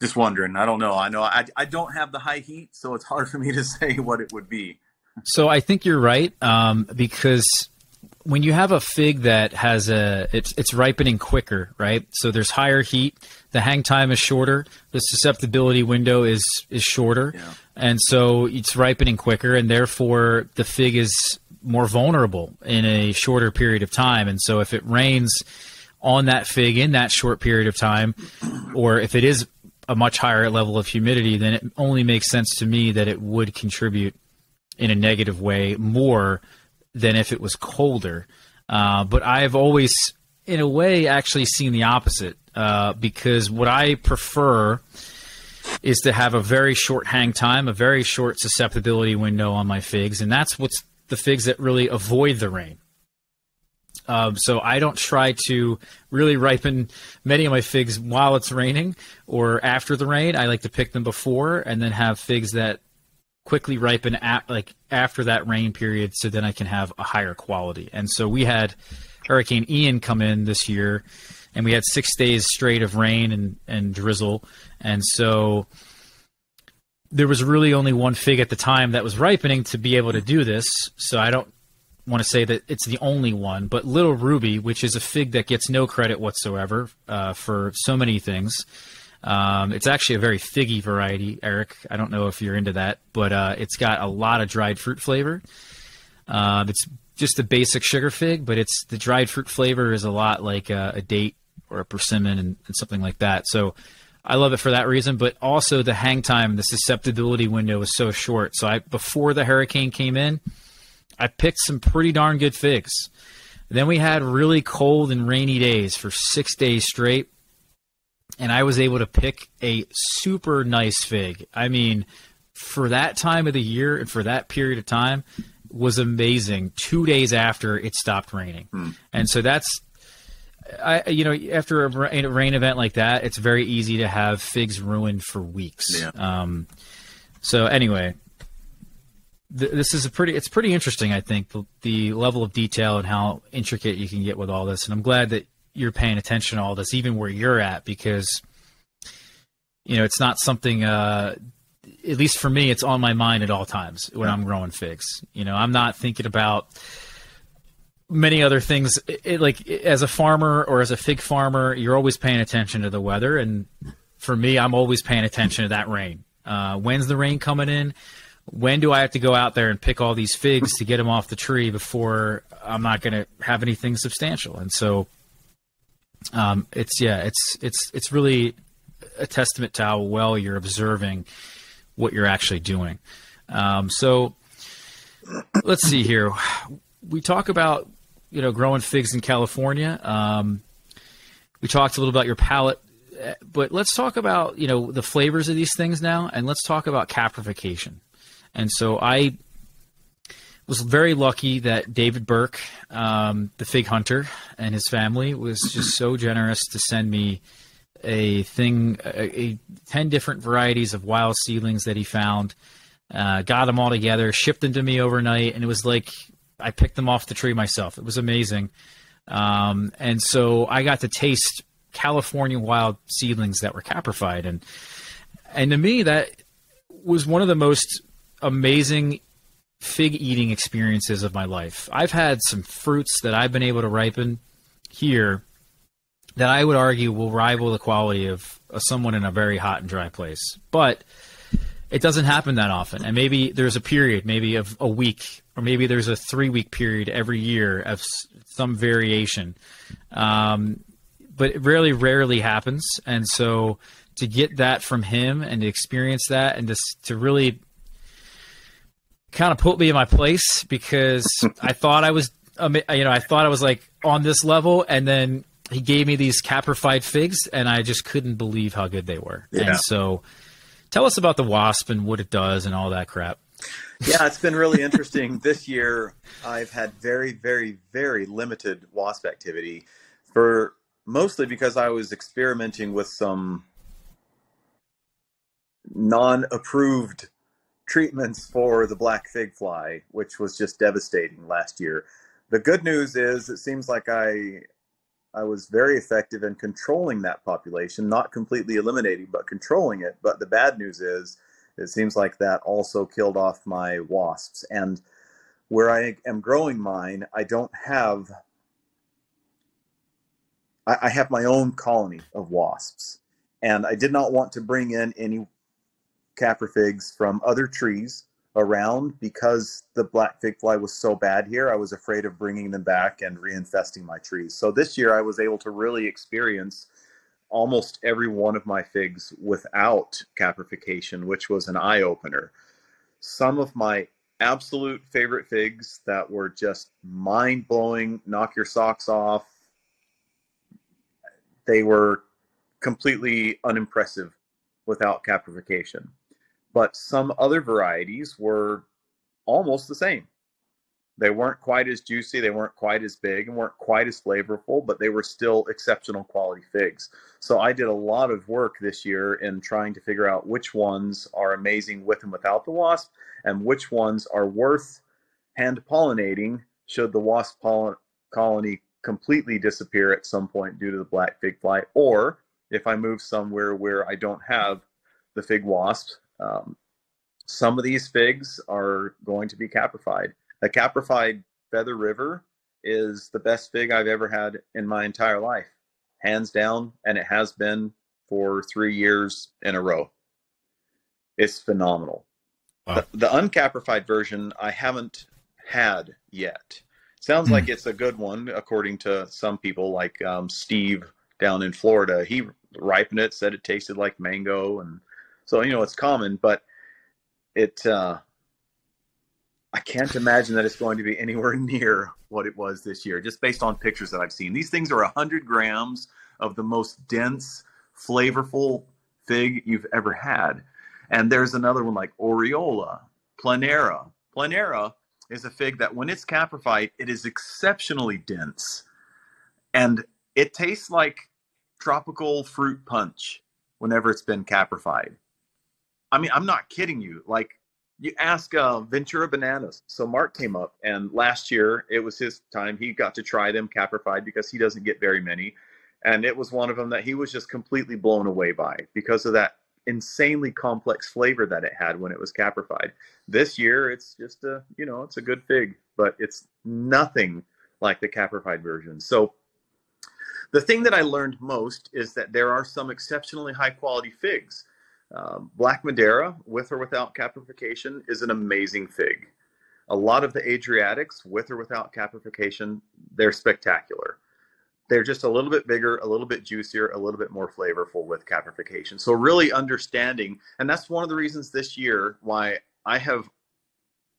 Just wondering. I don't know. I know I, I don't have the high heat, so it's hard for me to say what it would be. So I think you're right um, because when you have a fig that has a it's it's ripening quicker, right? So there's higher heat, the hang time is shorter, the susceptibility window is is shorter, yeah. and so it's ripening quicker, and therefore the fig is more vulnerable in a shorter period of time. And so if it rains on that fig in that short period of time, or if it is a much higher level of humidity, then it only makes sense to me that it would contribute in a negative way more than if it was colder. Uh, but I've always in a way, actually seen the opposite uh, because what I prefer is to have a very short hang time, a very short susceptibility window on my figs, and that's what's the figs that really avoid the rain. Um, so I don't try to really ripen many of my figs while it's raining or after the rain. I like to pick them before and then have figs that quickly ripen at, like after that rain period, so then I can have a higher quality. And so we had Hurricane Ian come in this year, and we had six days straight of rain and and drizzle, and so there was really only one fig at the time that was ripening to be able to do this. So I don't want to say that it's the only one, but Little Ruby, which is a fig that gets no credit whatsoever uh, for so many things. Um, it's actually a very figgy variety, Eric. I don't know if you're into that, but uh, it's got a lot of dried fruit flavor. Uh, it's just a basic sugar fig, but it's the dried fruit flavor is a lot like a, a date or a persimmon and, and, something like that. So I love it for that reason, but also the hang time, the susceptibility window is so short. So I before the hurricane came in, I picked some pretty darn good figs. Then we had really cold and rainy days for six days straight, and I was able to pick a super nice fig. I mean, for that time of the year and for that period of time, was amazing. Two days after it stopped raining, hmm. and so that's I, you know, after a rain event like that, it's very easy to have figs ruined for weeks. Yeah. Um, so anyway, th- this is a pretty, it's pretty interesting. I think the, the, level of detail and how intricate you can get with all this, and I'm glad that you're paying attention to all this, even where you're at, because you know it's not something. Uh, at least for me, it's on my mind at all times when I'm growing figs. You know, I'm not thinking about many other things. It, it, like as a farmer or as a fig farmer, you're always paying attention to the weather, and for me, I'm always paying attention to that rain. Uh, when's the rain coming in? When do I have to go out there and pick all these figs to get them off the tree before I'm not going to have anything substantial? And so, um, it's yeah, it's it's it's really a testament to how well you're observing what you're actually doing. Um, so let's see here. We talk about you know, growing figs in California. Um, we talked a little about your palate, but let's talk about you know the flavors of these things now, and let's talk about caprification. And so I was very lucky that David Burke, um, the fig hunter, and his family was just so generous to send me a thing, a, a ten different varieties of wild seedlings that he found. Uh, got them all together, shipped them to me overnight, and it was like I picked them off the tree myself. It was amazing. Um, and so I got to taste California wild seedlings that were caprified, and and to me that was one of the most amazing fig eating experiences of my life. I've had some fruits that I've been able to ripen here that I would argue will rival the quality of, someone in a very hot and dry place, but it doesn't happen that often. And maybe there's a period, maybe of a week, or maybe there's a three week period every year of some variation. Um, but it really rarely happens. And so to get that from him and to experience that and to, to really kind of put me in my place because I thought I was, you know, I thought I was like on this level. And then he gave me these caprified figs and I just couldn't believe how good they were. Yeah. And so, Tell us about the wasp and what it does and all that crap. yeah, it's been really interesting. this year, I've had very, very, very limited wasp activity for mostly because I was experimenting with some non approved treatments for the black fig fly, which was just devastating last year. The good news is it seems like I I was very effective in controlling that population, not completely eliminating, but controlling it. But the bad news is, it seems like that also killed off my wasps. And where I am growing mine, I don't have. I, have my own colony of wasps, and I did not want to bring in any caprifigs from other trees around because the black fig fly was so bad here. I was afraid of bringing them back and reinfesting my trees. So this year I was able to really experience almost every one of my figs without caprification, which was an eye opener. Some of my absolute favorite figs that were just mind blowing, knock your socks off, they were completely unimpressive without caprification. But some other varieties were almost the same. They weren't quite as juicy, they weren't quite as big, and weren't quite as flavorful, but they were still exceptional quality figs. So I did a lot of work this year in trying to figure out which ones are amazing with and without the wasp, and which ones are worth hand pollinating should the wasp pollen colony completely disappear at some point due to the black fig fly, or if I move somewhere where I don't have the fig wasp. Um, some of these figs are going to be caprified. A caprified Feather River is the best fig I've ever had in my entire life, hands down, and it has been for three years in a row. It's phenomenal. Wow. The, the uncaprified version I haven't had yet. Sounds mm. like it's a good one, according to some people, like um, Steve down in Florida. He ripened it, said it tasted like mango, and so you know it's common, but it uh, I can't imagine that it's going to be anywhere near what it was this year, just based on pictures that I've seen. These things are 100 grams of the most dense, flavorful fig you've ever had. And there's another one like Aureola, Planera. Planera is a fig that when it's caprified, it is exceptionally dense. And it tastes like tropical fruit punch whenever it's been caprified. I mean, I'm not kidding you. Like you ask uh, Ventura Bananas. So Mark came up, and last year it was his time. He got to try them caprified because he doesn't get very many, and it was one of them that he was just completely blown away by because of that insanely complex flavor that it had when it was caprified. This year it's just a you know it's a good fig, but it's nothing like the caprified version. So the thing that I learned most is that there are some exceptionally high quality figs um, Black Madeira, with or without caprification, is an amazing fig. A lot of the Adriatics, with or without caprification, they're spectacular. They're just a little bit bigger, a little bit juicier, a little bit more flavorful with caprification. So, really understanding, and that's one of the reasons this year why I have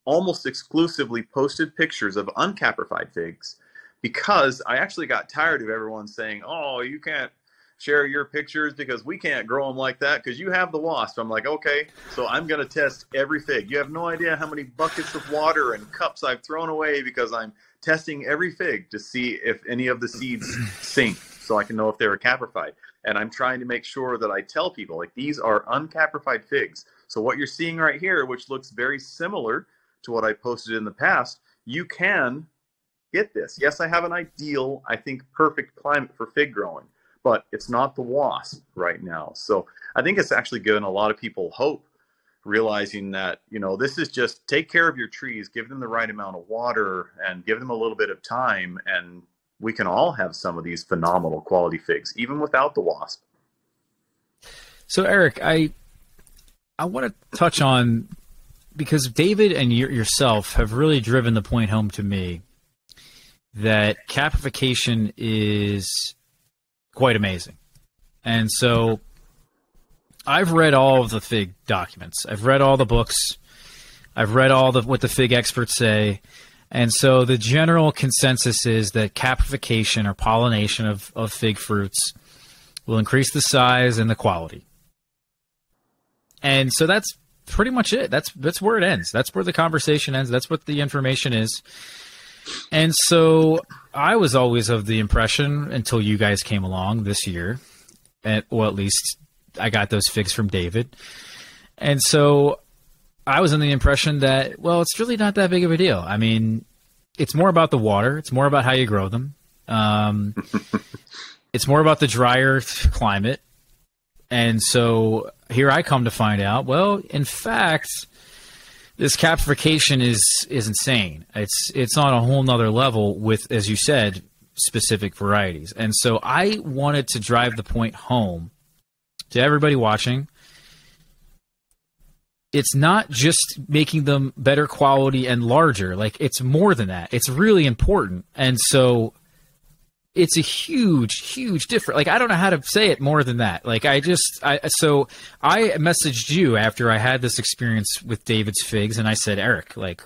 almost exclusively posted pictures of uncaprified figs because I actually got tired of everyone saying, oh, you can't share your pictures because we can't grow them like that because you have the wasp. I'm like, okay, so I'm going to test every fig. You have no idea how many buckets of water and cups I've thrown away because I'm testing every fig to see if any of the seeds sink so I can know if they're caprified. And I'm trying to make sure that I tell people like these are uncaprified figs. So what you're seeing right here, which looks very similar to what I posted in the past, you can get this. Yes, I have an ideal, I think perfect climate for fig growing but it's not the wasp right now. So I think it's actually given a lot of people hope, realizing that, you know, this is just take care of your trees, give them the right amount of water, and give them a little bit of time. And we can all have some of these phenomenal quality figs, even without the wasp. So, Eric, I I want to touch on because David and yourself have really driven the point home to me that caprification is quite amazing. And so I've read all of the FIG documents. I've read all the books. I've read all the what the FIG experts say. And so the general consensus is that caprification or pollination of, of fig fruits will increase the size and the quality. And so that's pretty much it. That's that's where it ends. That's where the conversation ends. That's what the information is. And so I was always of the impression until you guys came along this year, and well, at least I got those figs from David, and so I was in the impression that well, it's really not that big of a deal. I mean, it's more about the water. It's more about how you grow them. Um, it's more about the drier climate, and so here I come to find out. Well, in fact this caprification is is insane. It's it's on a whole nother level with, as you said, specific varieties. And so I wanted to drive the point home to everybody watching. It's not just making them better quality and larger. Like it's more than that. It's really important. And so it's a huge, huge difference. Like I don't know how to say it more than that. Like I just, I so I messaged you after I had this experience with David's figs, and I said, Eric, like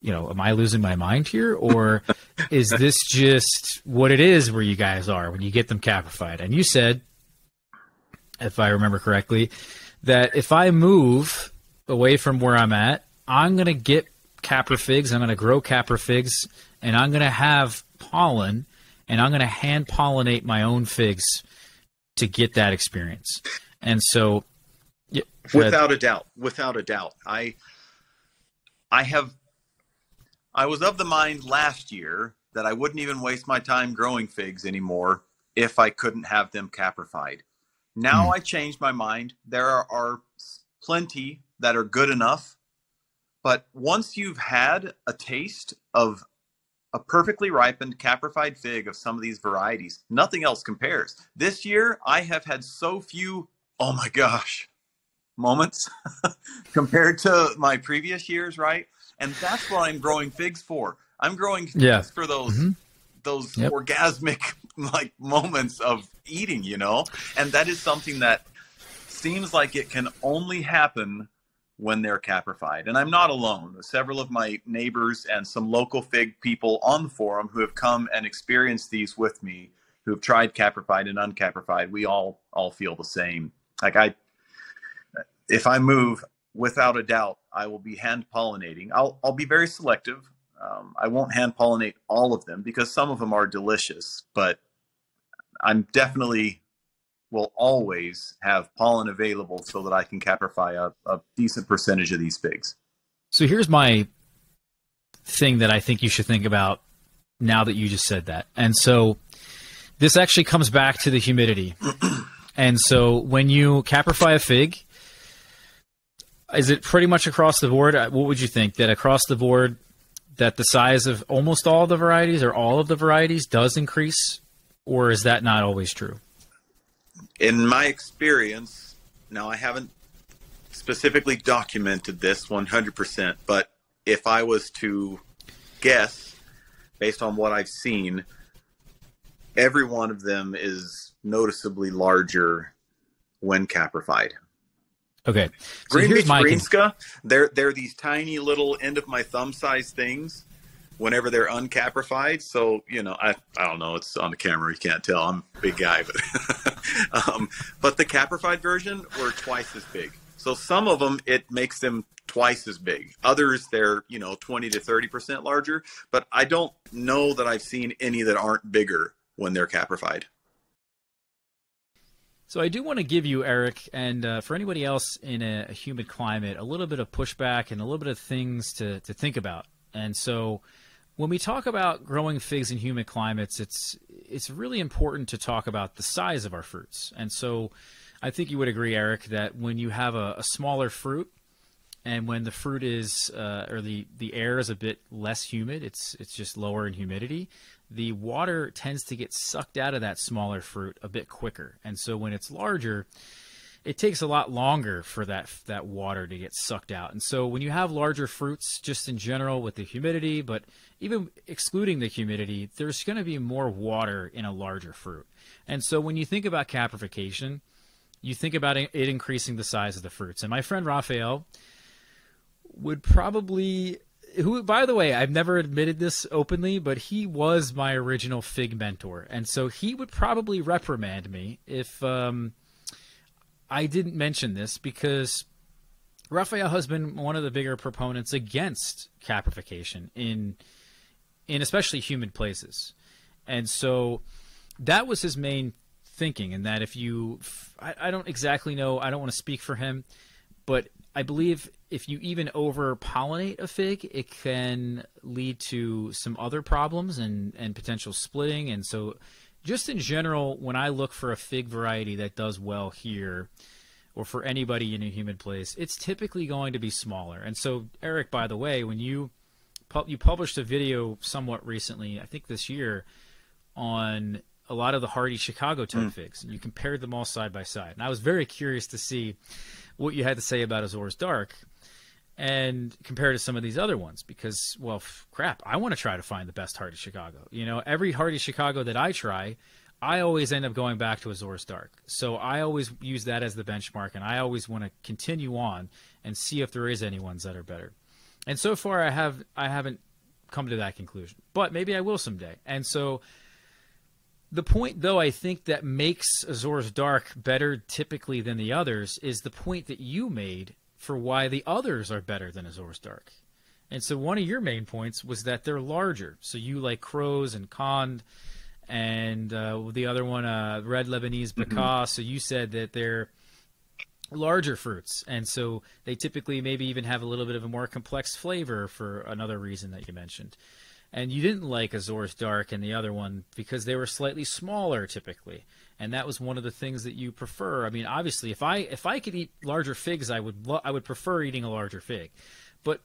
you know, am I losing my mind here, or is this just what it is where you guys are when you get them caprified? And you said, if I remember correctly, that if I move away from where I'm at, I'm going to get capra figs. I'm going to grow capra figs, and I'm going to have pollen, and I'm going to hand pollinate my own figs to get that experience. And so, yeah, without a doubt, without a doubt, I, I have, I was of the mind last year that I wouldn't even waste my time growing figs anymore if I couldn't have them caprified. Now mm. I changed my mind. There are, are plenty that are good enough but once you've had a taste of a perfectly ripened caprified fig of some of these varieties, nothing else compares. This year, I have had so few, oh my gosh, moments compared to my previous years, right? And that's what I'm growing figs for. I'm growing figs yeah. for those mm-hmm. those yep. orgasmic like moments of eating, you know? And that is something that seems like it can only happen when they're caprified. And I'm not alone. Several of my neighbors and some local fig people on the forum who have come and experienced these with me, who have tried caprified and uncaprified, we all all feel the same. Like I if I move, without a doubt, I will be hand pollinating. I'll I'll be very selective. Um, I won't hand pollinate all of them because some of them are delicious, but I'm definitely will always have pollen available so that I can caprify a, a decent percentage of these figs. So here's my thing that I think you should think about now that you just said that. And so this actually comes back to the humidity. and so when you caprify a fig, is it pretty much across the board? Uh, what would you think that across the board that the size of almost all the varieties or all of the varieties does increase or is that not always true? In my experience, now I haven't specifically documented this 100%, but if I was to guess based on what I've seen, every one of them is noticeably larger when caprified. Okay. So Green Greenska, they're they're these tiny little end of my thumb size things whenever they're uncaprified. So, you know, I, I don't know, it's on the camera, you can't tell. I'm a big guy, but um, but the caprified version were twice as big. So some of them it makes them twice as big. Others they're, you know, 20 to 30% larger, but I don't know that I've seen any that aren't bigger when they're caprified. So I do want to give you, Eric, and uh, for anybody else in a, a, humid climate, a little bit of pushback and a little bit of things to, to think about. And so when we talk about growing figs in humid climates, it's it's really important to talk about the size of our fruits. And so, I think you would agree, Eric, that when you have a, a smaller fruit, and when the fruit is uh, or the the air is a bit less humid, it's it's just lower in humidity. The water tends to get sucked out of that smaller fruit a bit quicker, and so when it's larger, it takes a lot longer for that that water to get sucked out. And so when you have larger fruits, just in general with the humidity, but even excluding the humidity, there's going to be more water in a larger fruit. And so when you think about caprification, you think about it increasing the size of the fruits. And my friend Raphael would probably who by the way i've never admitted this openly but he was my original fig mentor and so he would probably reprimand me if um, I didn't mention this because Raphael has been one of the bigger proponents against caprification in in especially humid places. And so that was his main thinking and that if you I, I don't exactly know I don't want to speak for him but I believe if you even over pollinate a fig, it can lead to some other problems and, and potential splitting. And so just in general, when I look for a fig variety that does well here, or for anybody in a humid place, it's typically going to be smaller. And so, Eric, by the way, when you you published a video somewhat recently, I think this year, on a lot of the hardy Chicago type mm. figs, and you compared them all side by side. And I was very curious to see what you had to say about Azores Dark and compare to some of these other ones because well f- crap i want to try to find the best hardy chicago. You know every hardy chicago that i try i always end up going back to azores dark. So i always use that as the benchmark and i always want to continue on and see if there is any ones that are better. And so far I have I haven't come to that conclusion, but maybe I will someday. And so the point, though, I think that makes Azores Dark better typically than the others is the point that you made for why the others are better than Azores Dark. And so one of your main points was that they're larger. So you like crows and cond, and uh, the other one, uh, red Lebanese Bekaa. Mm-hmm. So you said that they're larger fruits, and so they typically maybe even have a little bit of a more complex flavor for another reason that you mentioned and you didn't like Azores Dark and the other one because they were slightly smaller typically, and that was one of the things that you prefer. I mean, obviously, if I if I could eat larger figs, I would I would prefer eating a larger fig, but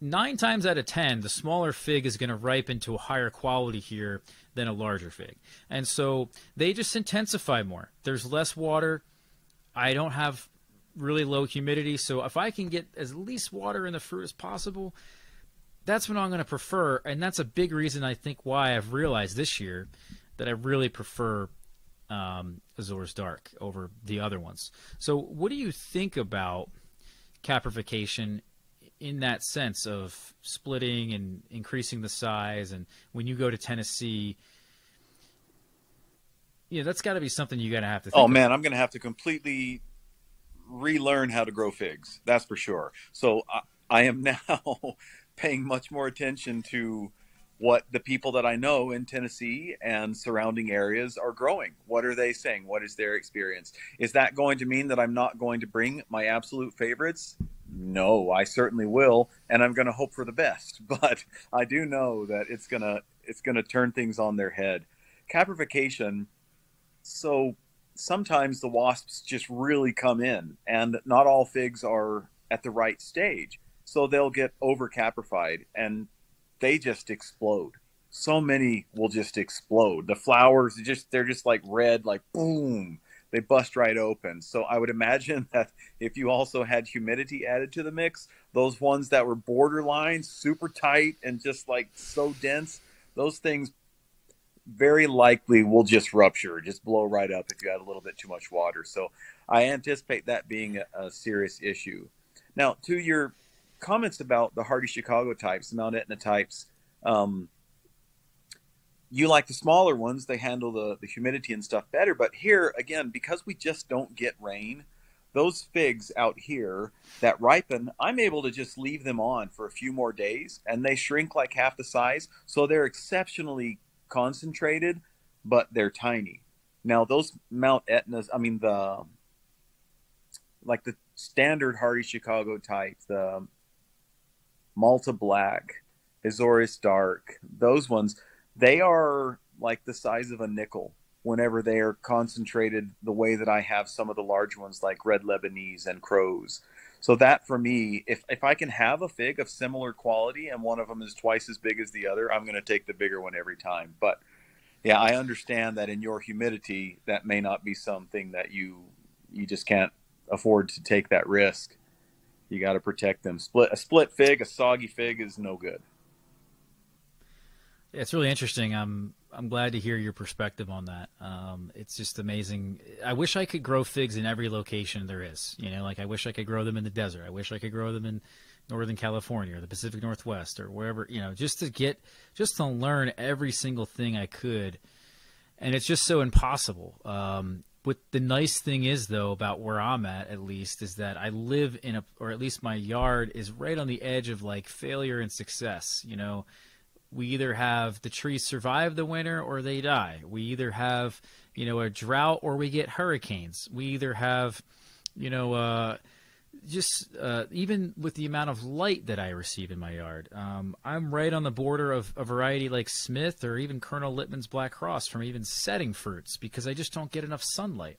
nine times out of ten, the smaller fig is going to ripen to a higher quality here than a larger fig, and so they just intensify more. There's less water. I don't have really low humidity, so if I can get as least water in the fruit as possible, that's what I'm going to prefer, and that's a big reason I think why I've realized this year that I really prefer um, Azores Dark over the other ones. So, what do you think about caprification in that sense of splitting and increasing the size? And when you go to Tennessee, yeah, that's got to be something you got to have to. oh man, I'm going to have to completely relearn how to grow figs. That's for sure. So I, I am now paying much more attention to what the people that I know in Tennessee and surrounding areas are growing. What are they saying? What is their experience? Is that going to mean that I'm not going to bring my absolute favorites? No, I certainly will, and I'm going to hope for the best. But I do know that it's gonna it's gonna turn things on their head. Caprification. So sometimes the wasps just really come in, and not all figs are at the right stage so they'll get over caprified and they just explode. So many will just explode. The flowers just they're just like red, like boom. They bust right open. So I would imagine that if you also had humidity added to the mix, those ones that were borderline, super tight and just like so dense, those things very likely will just rupture, just blow right up if you add a little bit too much water. So I anticipate that being a, a serious issue. Now, to your comments about the hardy Chicago types, the Mount Etna types. Um, you like the smaller ones; they handle the the humidity and stuff better. But here again, because we just don't get rain, those figs out here that ripen, I'm able to just leave them on for a few more days, and they shrink like half the size. So they're exceptionally concentrated, but they're tiny. Now those Mount Etnas, I mean the like the standard hardy Chicago type, the Malta Black, Azores Dark, those ones, they are like the size of a nickel whenever they are concentrated the way that I have some of the large ones like red Lebanese and crows. So that for me, if if I can have a fig of similar quality and one of them is twice as big as the other, I'm going to take the bigger one every time. But yeah, I understand that in your humidity, that may not be something that you you just can't afford to take that risk you got to protect them. Split a split fig, a soggy fig is no good. Yeah, it's really interesting. I'm I'm glad to hear your perspective on that. Um, it's just amazing. I wish I could grow figs in every location there is. You know, like I wish I could grow them in the desert. I wish I could grow them in Northern California or the Pacific Northwest or wherever. You know, just to get just to learn every single thing I could. And it's just so impossible. Um, what the nice thing is though about where I'm at at least is that I live in a or at least my yard is right on the edge of like failure and success. You know, we either have the trees survive the winter or they die. We either have, you know, a drought or we get hurricanes. We either have, you know, uh just uh, even with the amount of light that I receive in my yard, um, I'm right on the border of a variety like Smith or even Colonel Littman's Black Cross from even setting fruits because I just don't get enough sunlight.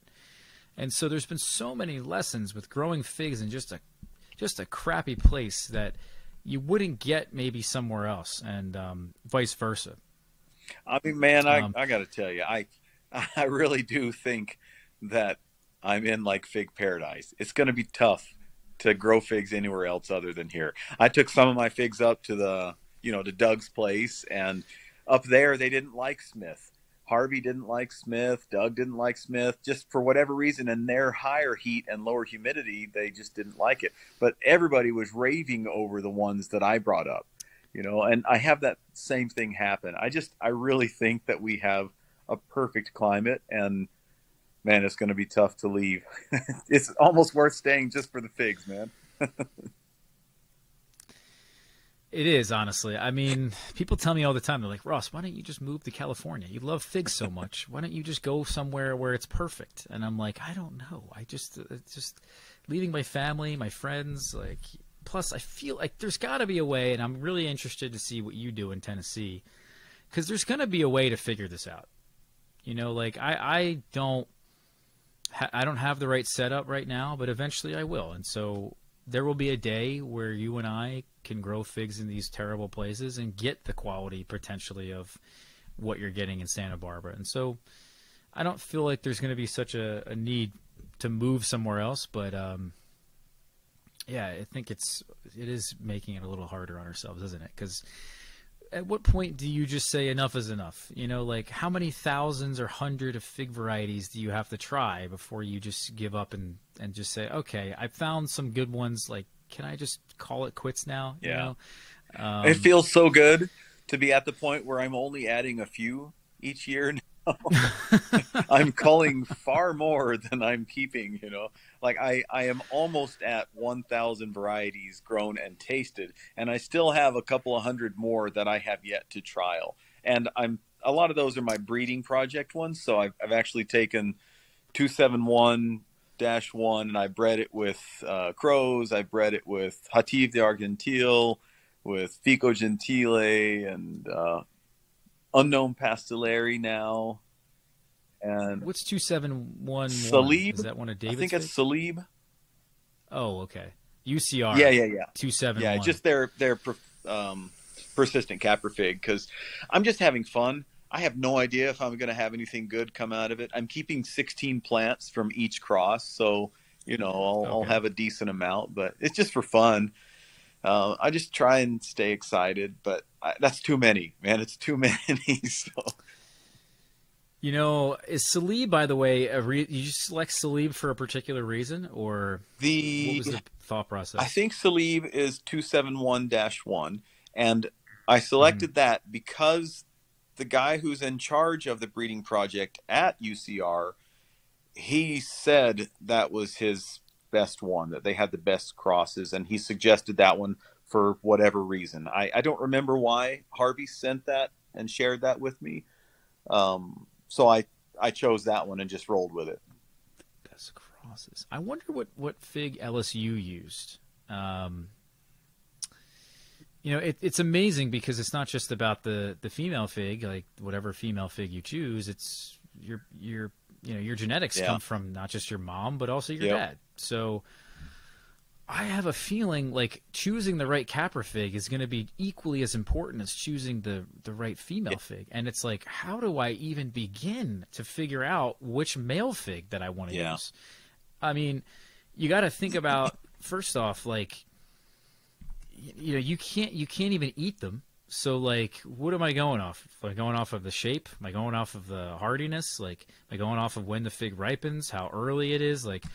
And so there's been so many lessons with growing figs in just a just a crappy place that you wouldn't get maybe somewhere else, and um, vice versa. I mean, man, I, um, I got to tell you, I I really do think that I'm in like fig paradise. It's going to be tough to grow figs anywhere else other than here. I took some of my figs up to the, you know, to Doug's place, and up there they didn't like Smith. Harvey didn't like Smith, Doug didn't like Smith, just for whatever reason. And their higher heat and lower humidity, they just didn't like it. But everybody was raving over the ones that I brought up, you know. And I have that same thing happen. I just, I really think that we have a perfect climate, and man, it's going to be tough to leave. it's almost worth staying just for the figs, man. It is honestly. I mean, people tell me all the time. They're like, Ross, why don't you just move to California? You love figs so much. Why don't you just go somewhere where it's perfect? And I'm like, I don't know. I just, uh, it's just leaving my family, my friends. Like, plus, I feel like there's got to be a way, and I'm really interested to see what you do in Tennessee, because there's going to be a way to figure this out. You know, like I, I don't, I don't have the right setup right now, but eventually I will. And so there will be a day where you and I can grow figs in these terrible places and get the quality potentially of what you're getting in Santa Barbara. And so I don't feel like there's going to be such a, a need to move somewhere else, but um, yeah, I think it's it is making it a little harder on ourselves, isn't it? Because at what point do you just say enough is enough? You know, like how many thousands or hundred of fig varieties do you have to try before you just give up and and just say, okay, I found some good ones. Like, can I just call it quits now? Yeah. You know? um, it feels so good to be at the point where I'm only adding a few each year I'm culling far more than I'm keeping, you know. Like I, I am almost at 1,000 varieties grown and tasted, and I still have a couple of hundred more that I have yet to trial. And I'm a lot of those are my breeding project ones. So I've, I've actually taken 271 dash one and I bred it with uh, crows. I bred it with Hative d'Argenteuil, with Fico Gentile, and uh, unknown pastelaria now. And what's two seven one? Salib. Is that one of David's? I think it's Salib. Oh, okay. UCR. Yeah, yeah, yeah. Two seven. Yeah, just their their um, persistent caprifig because I'm just having fun. I have no idea if I'm going to have anything good come out of it. I'm keeping 16 plants from each cross, so you know I'll, okay. I'll have a decent amount, but it's just for fun. Uh, I just try and stay excited, but I, that's too many, man. It's too many. so. You know, is Salib, by the way, a re- you select Salib for a particular reason, or the what was the thought process? I think Salib is two seven one one, and I selected mm. that because the guy who's in charge of the breeding project at UCR, he said that was his best one, that they had the best crosses, and he suggested that one for whatever reason. I, I don't remember why Harvey sent that and shared that with me. Um, so I, I chose that one and just rolled with it. Best crosses. I wonder what, what fig LSU used. Um, you know, it, it's amazing because it's not just about the, the female fig, like whatever female fig you choose. It's your your you know your genetics yeah. come from not just your mom but also your yep. dad. So I have a feeling like choosing the right capra fig is going to be equally as important as choosing the the right female yeah. fig. And it's like, how do I even begin to figure out which male fig that I want to yeah. use? I mean, you got to think about first off, like, you know, you can't you can't even eat them. So like, what am I going off? Am I going off of the shape? Am I going off of the hardiness? Like, am I going off of when the fig ripens? How early it is? Like,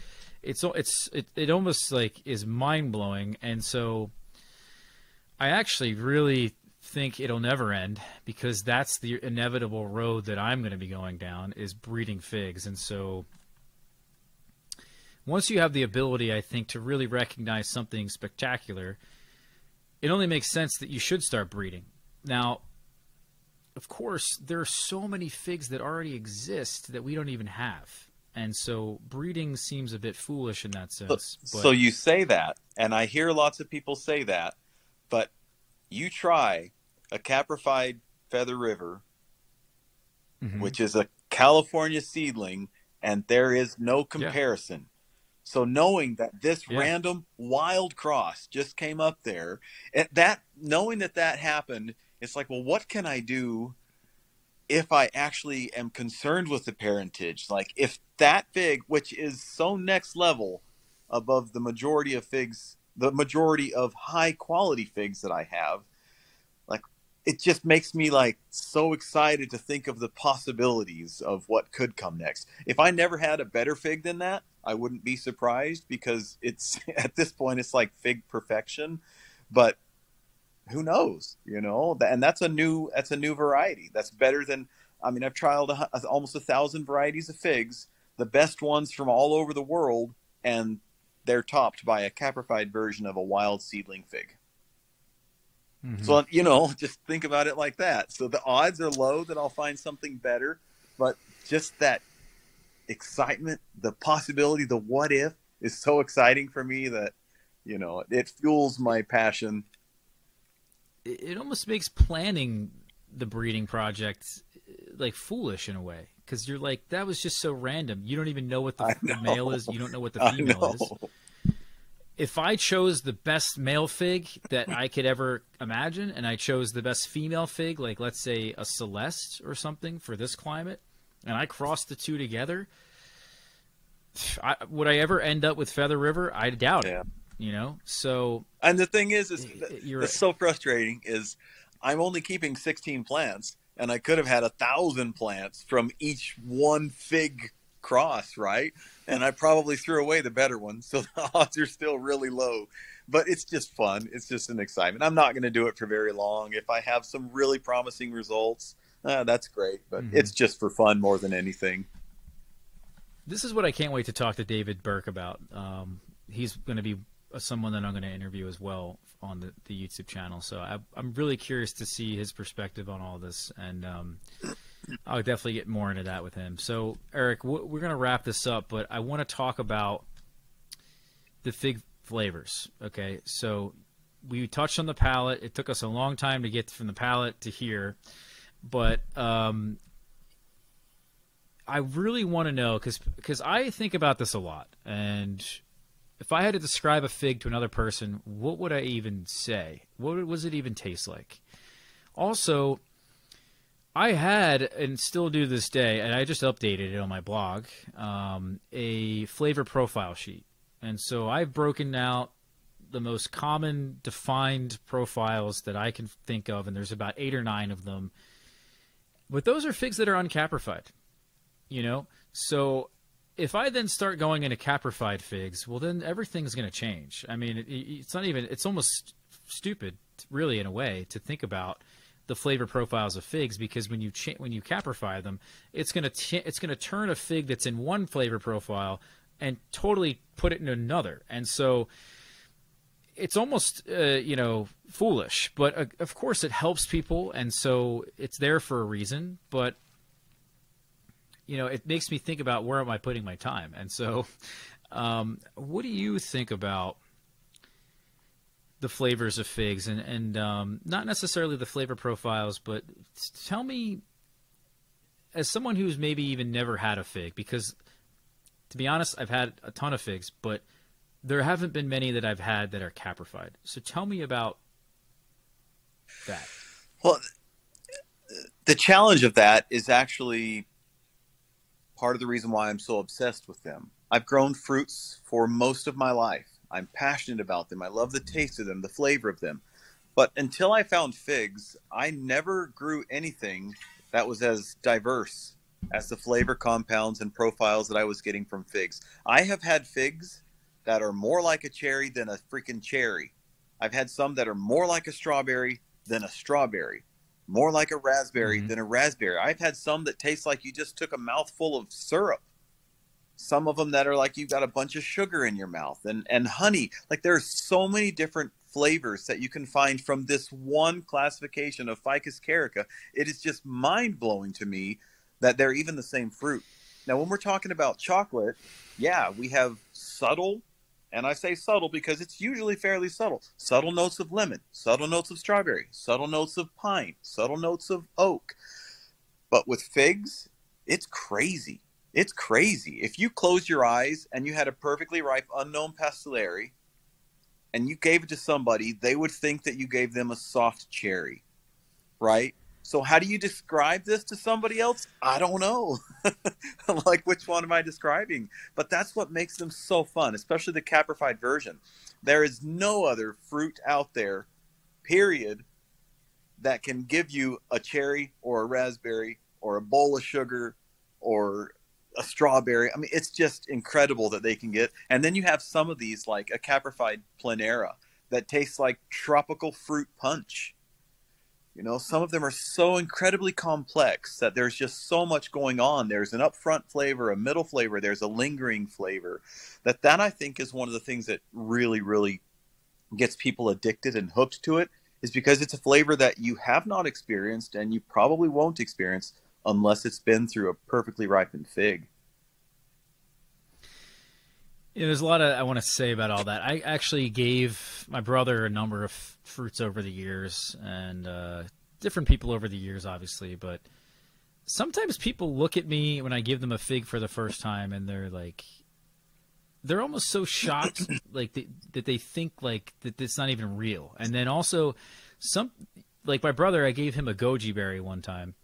it's it's it, it almost like is mind blowing, and so I actually really think it'll never end because that's the inevitable road that I'm going to be going down is breeding figs, and so once you have the ability, I think, to really recognize something spectacular, it only makes sense that you should start breeding. Now, of course, there are so many figs that already exist that we don't even have and so breeding seems a bit foolish in that sense. So, but... so, you say that, and I hear lots of people say that, but you try a caprified feather river, mm-hmm. which is a California seedling, and there is no comparison. So knowing that this yeah. random wild cross just came up there, and that knowing that that happened, it's like, well, what can I do if I actually am concerned with the parentage, like if that fig, which is so next level above the majority of figs, the majority of high quality figs that I have, it just makes me like so excited to think of the possibilities of what could come next. If I never had a better fig than that, I wouldn't be surprised because it's at this point it's like fig perfection. But who knows, you know? And that's a new that's a new variety. That's better than I mean I've trialed a, almost a thousand varieties of figs, the best ones from all over the world, and they're topped by a caprified version of a wild seedling fig. Mm-hmm. So you know, just think about it like that. So the odds are low that I'll find something better, but just that excitement, the possibility, the what if is so exciting for me that you know it fuels my passion. It almost makes planning the breeding project like foolish in a way because you're like that was just so random. You don't even know what the, the male is. You don't know what the female is if I chose the best male fig that I could ever imagine, and I chose the best female fig, like let's say a Celeste or something for this climate, and I crossed the two together, I, would I ever end up with Feather River? I doubt yeah. it. You know, so and the thing is, is it's so frustrating. Is I'm only keeping 16 plants, and I could have had a thousand plants from each one fig cross, right? And I probably threw away the better one, so the odds are still really low. But it's just fun. It's just an excitement. I'm not going to do it for very long. If I have some really promising results, uh, that's great. But mm-hmm. it's just for fun more than anything. This is what I can't wait to talk to David Burke about. Um, he's going to be someone that I'm going to interview as well on the, the YouTube channel. So I, am really curious to see his perspective on all this. And um, I'll definitely get more into that with him. So, Eric, we're going to wrap this up, but I want to talk about the fig flavors. Okay, so we touched on the palate. It took us a long time to get from the palate to here, but um, I really want to know because because I think about this a lot, and if I had to describe a fig to another person, what would I even say? What was it even taste like? Also, I had and still do this day, and I just updated it on my blog, um, a flavor profile sheet. And so I've broken out the most common defined profiles that I can think of, and there's about eight or nine of them. But those are figs that are uncaprified, you know? So if I then start going into caprified figs, well, then everything's going to change. I mean, it, it's not even, it's almost stupid, really, in a way, to think about the flavor profiles of figs because when you cha- when you caprify them, it's gonna t- it's gonna turn a fig that's in one flavor profile and totally put it in another, and so it's almost uh, you know foolish. But uh, of course, it helps people, and so it's there for a reason. But you know, it makes me think about where am I putting my time, and so. Um, what do you think about the flavors of figs and and um, not necessarily the flavor profiles, but tell me, as someone who's maybe even never had a fig, because to be honest, I've had a ton of figs, but there haven't been many that I've had that are caprified. So tell me about that. Well, the challenge of that is actually part of the reason why I'm so obsessed with them. I've grown fruits for most of my life I'm passionate about them. I love the taste of them, the flavor of them. But until I found figs, I never grew anything that was as diverse as the flavor compounds and profiles that I was getting from figs. I have had figs that are more like a cherry than a freaking cherry. I've had some that are more like a strawberry than a strawberry, more like a raspberry mm-hmm. than a raspberry. I've had some that taste like you just took a mouthful of syrup some of them that are like you've got a bunch of sugar in your mouth and and honey. Like there's so many different flavors that you can find from this one classification of ficus carica. It is just mind-blowing to me that they're even the same fruit. Now when we're talking about chocolate yeah we have subtle and i say subtle because it's usually fairly subtle. Subtle notes of lemon subtle notes of strawberry subtle notes of pine subtle notes of oak. But with figs it's crazy it's crazy. If you close your eyes and you had a perfectly ripe unknown pastelaria and you gave it to somebody, they would think that you gave them a soft cherry, right? So how do you describe this to somebody else? I don't know. like which one am I describing? But that's what makes them so fun, especially the caprified version. There is no other fruit out there, period, that can give you a cherry or a raspberry or a bowl of sugar or a strawberry. I mean, it's just incredible that they can get. And then you have some of these like a caprified planera that tastes like tropical fruit punch. You know, some of them are so incredibly complex that there's just so much going on. There's an upfront flavor, a middle flavor, there's a lingering flavor. That that I think is one of the things that really really gets people addicted and hooked to it is because it's a flavor that you have not experienced and you probably won't experience unless it's been through a perfectly ripened fig. Yeah, there's a lot of I want to say about all that. I actually gave my brother a number of fruits over the years, and uh, different people over the years, obviously. But sometimes people look at me when I give them a fig for the first time, and they're like, they're almost so shocked, like they, that they think like that it's not even real. And then also, some like my brother, I gave him a goji berry one time,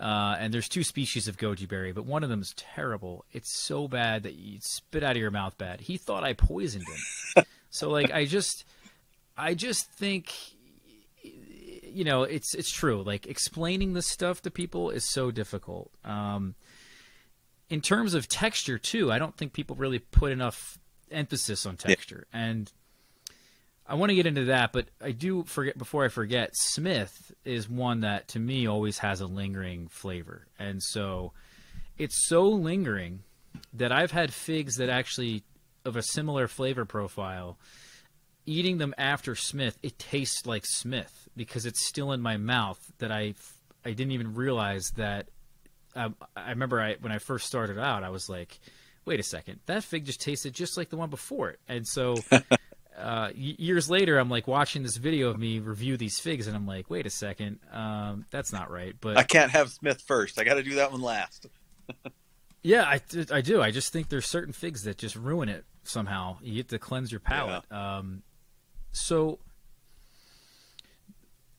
uh, and there's two species of goji berry, but one of them is terrible. It's so bad that you spit out of your mouth bad. He thought I poisoned him. so like I just I just think you know, it's it's true. Like explaining this stuff to people is so difficult. Um, in terms of texture too, I don't think people really put enough emphasis on texture. Yeah. And I want to get into that, but I do forget before I forget. Smith is one that to me always has a lingering flavor, and so it's so lingering that I've had figs that actually of a similar flavor profile. Eating them after Smith, it tastes like Smith because it's still in my mouth. That I I didn't even realize that. Um, I remember I when I first started out, I was like, "Wait a second, that fig just tasted just like the one before it," and so. uh, years later, I'm like watching this video of me review these figs, and I'm like, wait a second, um, that's not right. But I can't have Smith first. I got to do that one last. yeah, I, I do. I just think there's certain figs that just ruin it somehow. You get to cleanse your palate. Yeah. Um, so,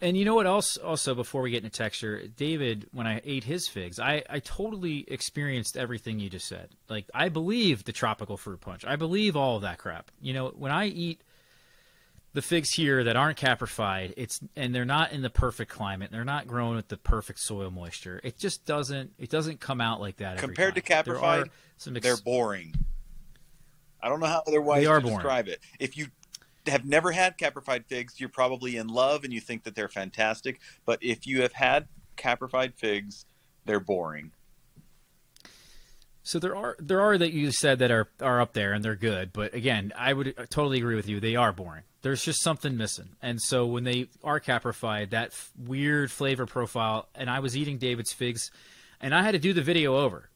and you know what else? Also, before we get into texture, David, when I ate his figs, I, I totally experienced everything you just said. Like, I believe the tropical fruit punch. I believe all of that crap. You know, when I eat the figs here that aren't caprified, it's and they're not in the perfect climate. They're not grown with the perfect soil moisture. It just doesn't it doesn't come out like that. Compared to caprified, ex- they're boring. I don't know how otherwise to boring. describe it. If you have never had caprified figs, you're probably in love and you think that they're fantastic. But if you have had caprified figs, they're boring. So there are there are that you said that are are up there and they're good, but again, I would totally agree with you. They are boring. There's just something missing. And so when they are caprified, that f- weird flavor profile, and I was eating David's figs, and I had to do the video over.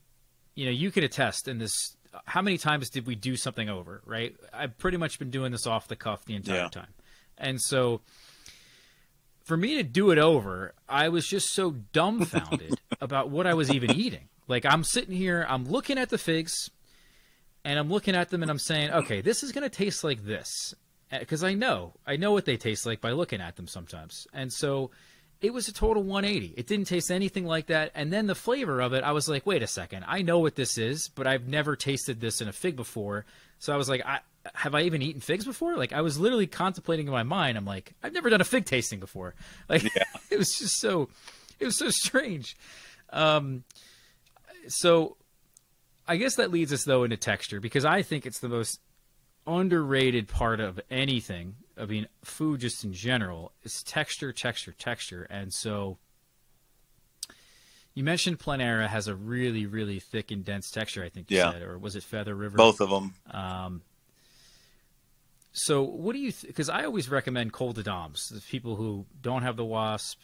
You know, you can attest in this. How many times did we do something over? Right? I've pretty much been doing this off the cuff the entire yeah. time, and so for me to do it over, I was just so dumbfounded about what I was even eating. Like I'm sitting here, I'm looking at the figs, and I'm looking at them, and I'm saying, okay, this is going to taste like this, because I know, I know what they taste like by looking at them sometimes, and so it was a total 180. It didn't taste anything like that, and then the flavor of it, I was like, wait a second, I know what this is, but I've never tasted this in a fig before, so I was like, I have I even eaten figs before? Like I was literally contemplating in my mind. I'm like, I've never done a fig tasting before. Like yeah. it was just so, it was so strange. Um, so I guess that leads us though into texture because I think it's the most underrated part of anything. I mean, food just in general is texture, texture, texture, and so you mentioned Planera has a really, really thick and dense texture. I think you yeah. said, or was it Feather River? Both of them. Um, so, what do you? Because I always recommend Col de Dames. The people who don't have the wasp,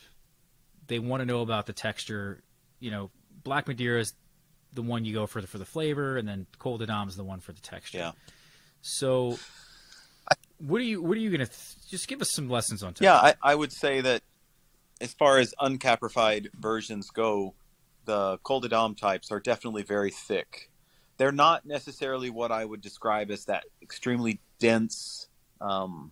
they want to know about the texture. You know, Black Madeira is the one you go for the, for the flavor, and then Col de Dame is the one for the texture. Yeah. So, what are you what are you gonna th- just give us some lessons on? Texture? Yeah, I, I would say that as far as uncaprified versions go, the Col de Dame types are definitely very thick. They're not necessarily what I would describe as that extremely dense. Um,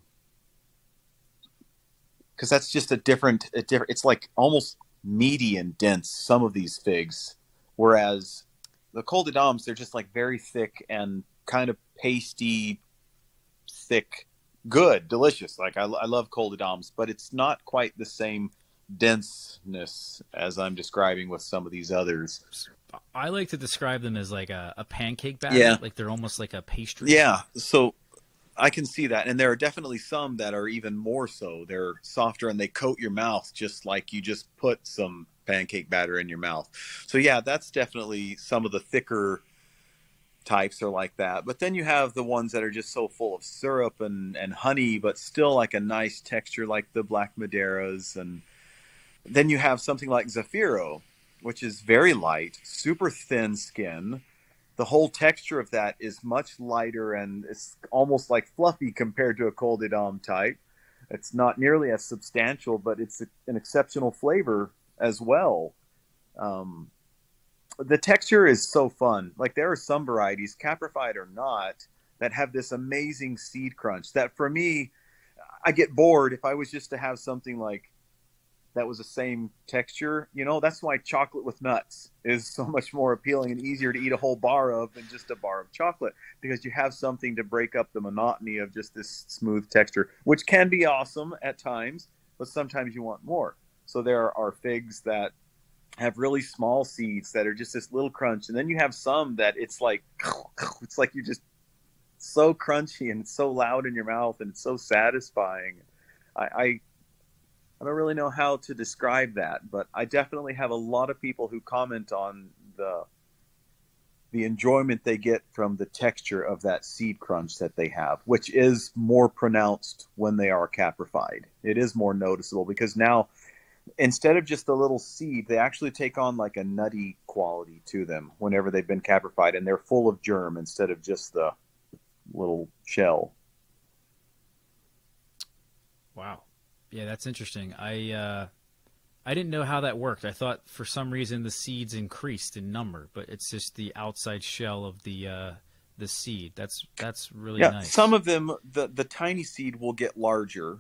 because that's just a different, a different. It's like almost meaty and dense. Some of these figs, whereas the Col de Dames, they're just like very thick and kind of pasty, thick, good, delicious. Like I, I love Col de Dames, but it's not quite the same denseness as I'm describing with some of these others. I like to describe them as like a, a pancake batter. Yeah. Like they're almost like a pastry. Yeah, so I can see that, and there are definitely some that are even more so. They're softer and they coat your mouth just like you just put some pancake batter in your mouth. So yeah, that's definitely some of the thicker types are like that. But then you have the ones that are just so full of syrup and, and honey, but still like a nice texture, like the Black Madeiras. And then you have something like Zafiro, which is very light, super thin skin. The whole texture of that is much lighter and it's almost like fluffy compared to a Col de Dame type. It's not nearly as substantial, but it's an exceptional flavor as well. Um, the texture is so fun. Like there are some varieties, caprified or not, that have this amazing seed crunch. That for me, I get bored if I was just to have something like that was the same texture. You know, that's why chocolate with nuts is so much more appealing and easier to eat a whole bar of than just a bar of chocolate because you have something to break up the monotony of just this smooth texture, which can be awesome at times, but sometimes you want more. So there are figs that have really small seeds that are just this little crunch, and then you have some that it's like it's like you just so crunchy and so loud in your mouth and it's so satisfying. I, I I don't really know how to describe that, but I definitely have a lot of people who comment on the the enjoyment they get from the texture of that seed crunch that they have, which is more pronounced when they are caprified. It is more noticeable because now instead of just the little seed, they actually take on like a nutty quality to them whenever they've been caprified, and they're full of germ instead of just the little shell. Wow. Yeah, that's interesting. I uh, I didn't know how that worked. I thought for some reason the seeds increased in number, but it's just the outside shell of the uh, the seed. That's that's really yeah, nice. Some of them, the the tiny seed will get larger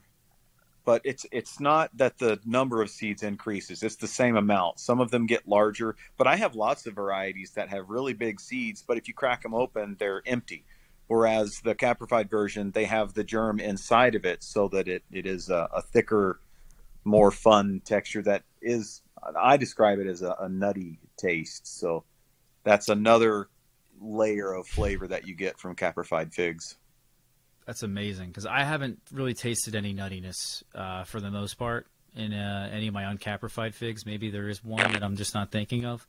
but it's it's not that the number of seeds increases it's the same amount. Some of them get larger but i have lots of varieties that have really big seeds but if you crack them open they're empty. Whereas the caprified version they have the germ inside of it so that it, it is a, a thicker more fun texture that is i describe it as a, a nutty taste. So that's another layer of flavor that you get from caprified figs that's amazing because I haven't really tasted any nuttiness uh, for the most part in uh, any of my uncaprified figs. Maybe there is one that I'm just not thinking of.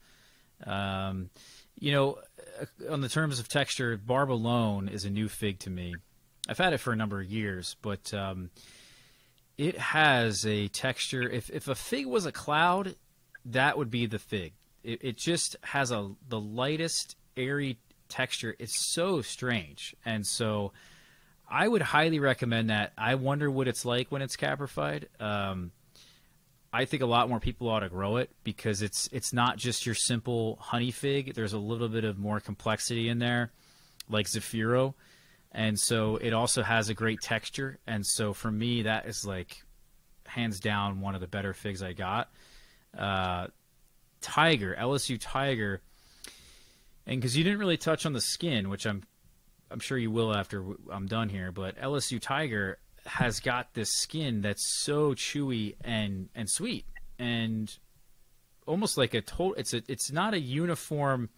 Um, you know, uh, on the terms of texture, Barbillone is a new fig to me. I've had it for a number of years, but um, it has a texture. If if a fig was a cloud, that would be the fig. It, it just has a the lightest airy texture. It's so strange, and so I would highly recommend that. I wonder what it's like when it's caprified. Um, I think a lot more people ought to grow it because it's it's not just your simple honey fig. There's a little bit of more complexity in there, like Zafiro, and so it also has a great texture. And so for me, that is like hands down one of the better figs I got. Uh, Tiger LSU Tiger, and because you didn't really touch on the skin, which I'm I'm sure you will after I'm done here, but LSU Tiger has got this skin that's so chewy and and sweet and almost like a total. It's a it's not a uniform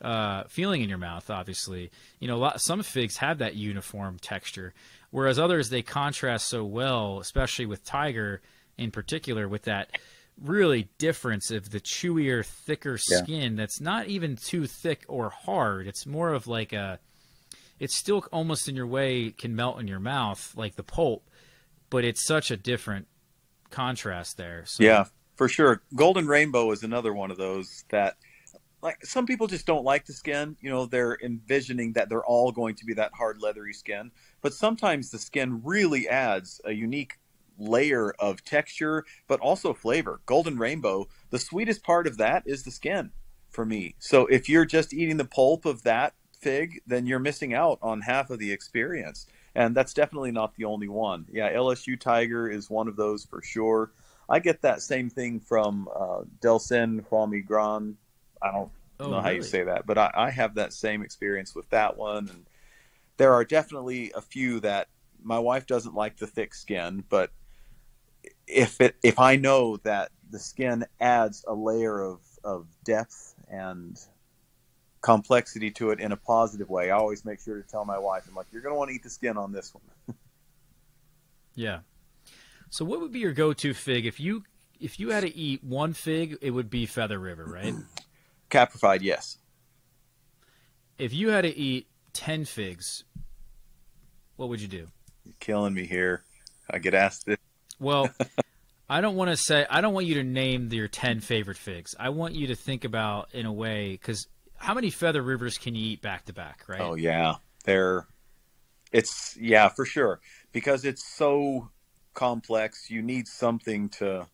uh, feeling in your mouth. Obviously, you know, lot, some figs have that uniform texture, whereas others they contrast so well, especially with Tiger in particular, with that really difference of the chewier, thicker skin yeah. that's not even too thick or hard. It's more of like a it's still almost in your way can melt in your mouth like the pulp, but it's such a different contrast there. So. Yeah, for sure. Golden Rainbow is another one of those that like some people just don't like the skin. You know, they're envisioning that they're all going to be that hard leathery skin, but sometimes the skin really adds a unique layer of texture but also flavor. Golden Rainbow, the sweetest part of that is the skin for me. So if you're just eating the pulp of that fig, then you're missing out on half of the experience. And that's definitely not the only one. Yeah, LSU Tiger is one of those for sure. I get that same thing from uh, Delcin Huamigran. I don't oh, know really? how you say that, but I, I have that same experience with that one. And there are definitely a few that my wife doesn't like the thick skin, but if it if I know that the skin adds a layer of of depth and complexity to it in a positive way, I always make sure to tell my wife, I'm like, you're going to want to eat the skin on this one. yeah. So, what would be your go-to fig if you if you had to eat one fig? It would be Feather River, right? Caprified, yes. If you had to eat ten figs, what would you do? You're killing me here. I get asked this. Well, I don't want to say I don't want you to name your ten favorite figs. I want you to think about in a way because how many feather rivers can you eat back to back, right? Oh yeah, they're it's yeah for sure because it's so complex. You need something to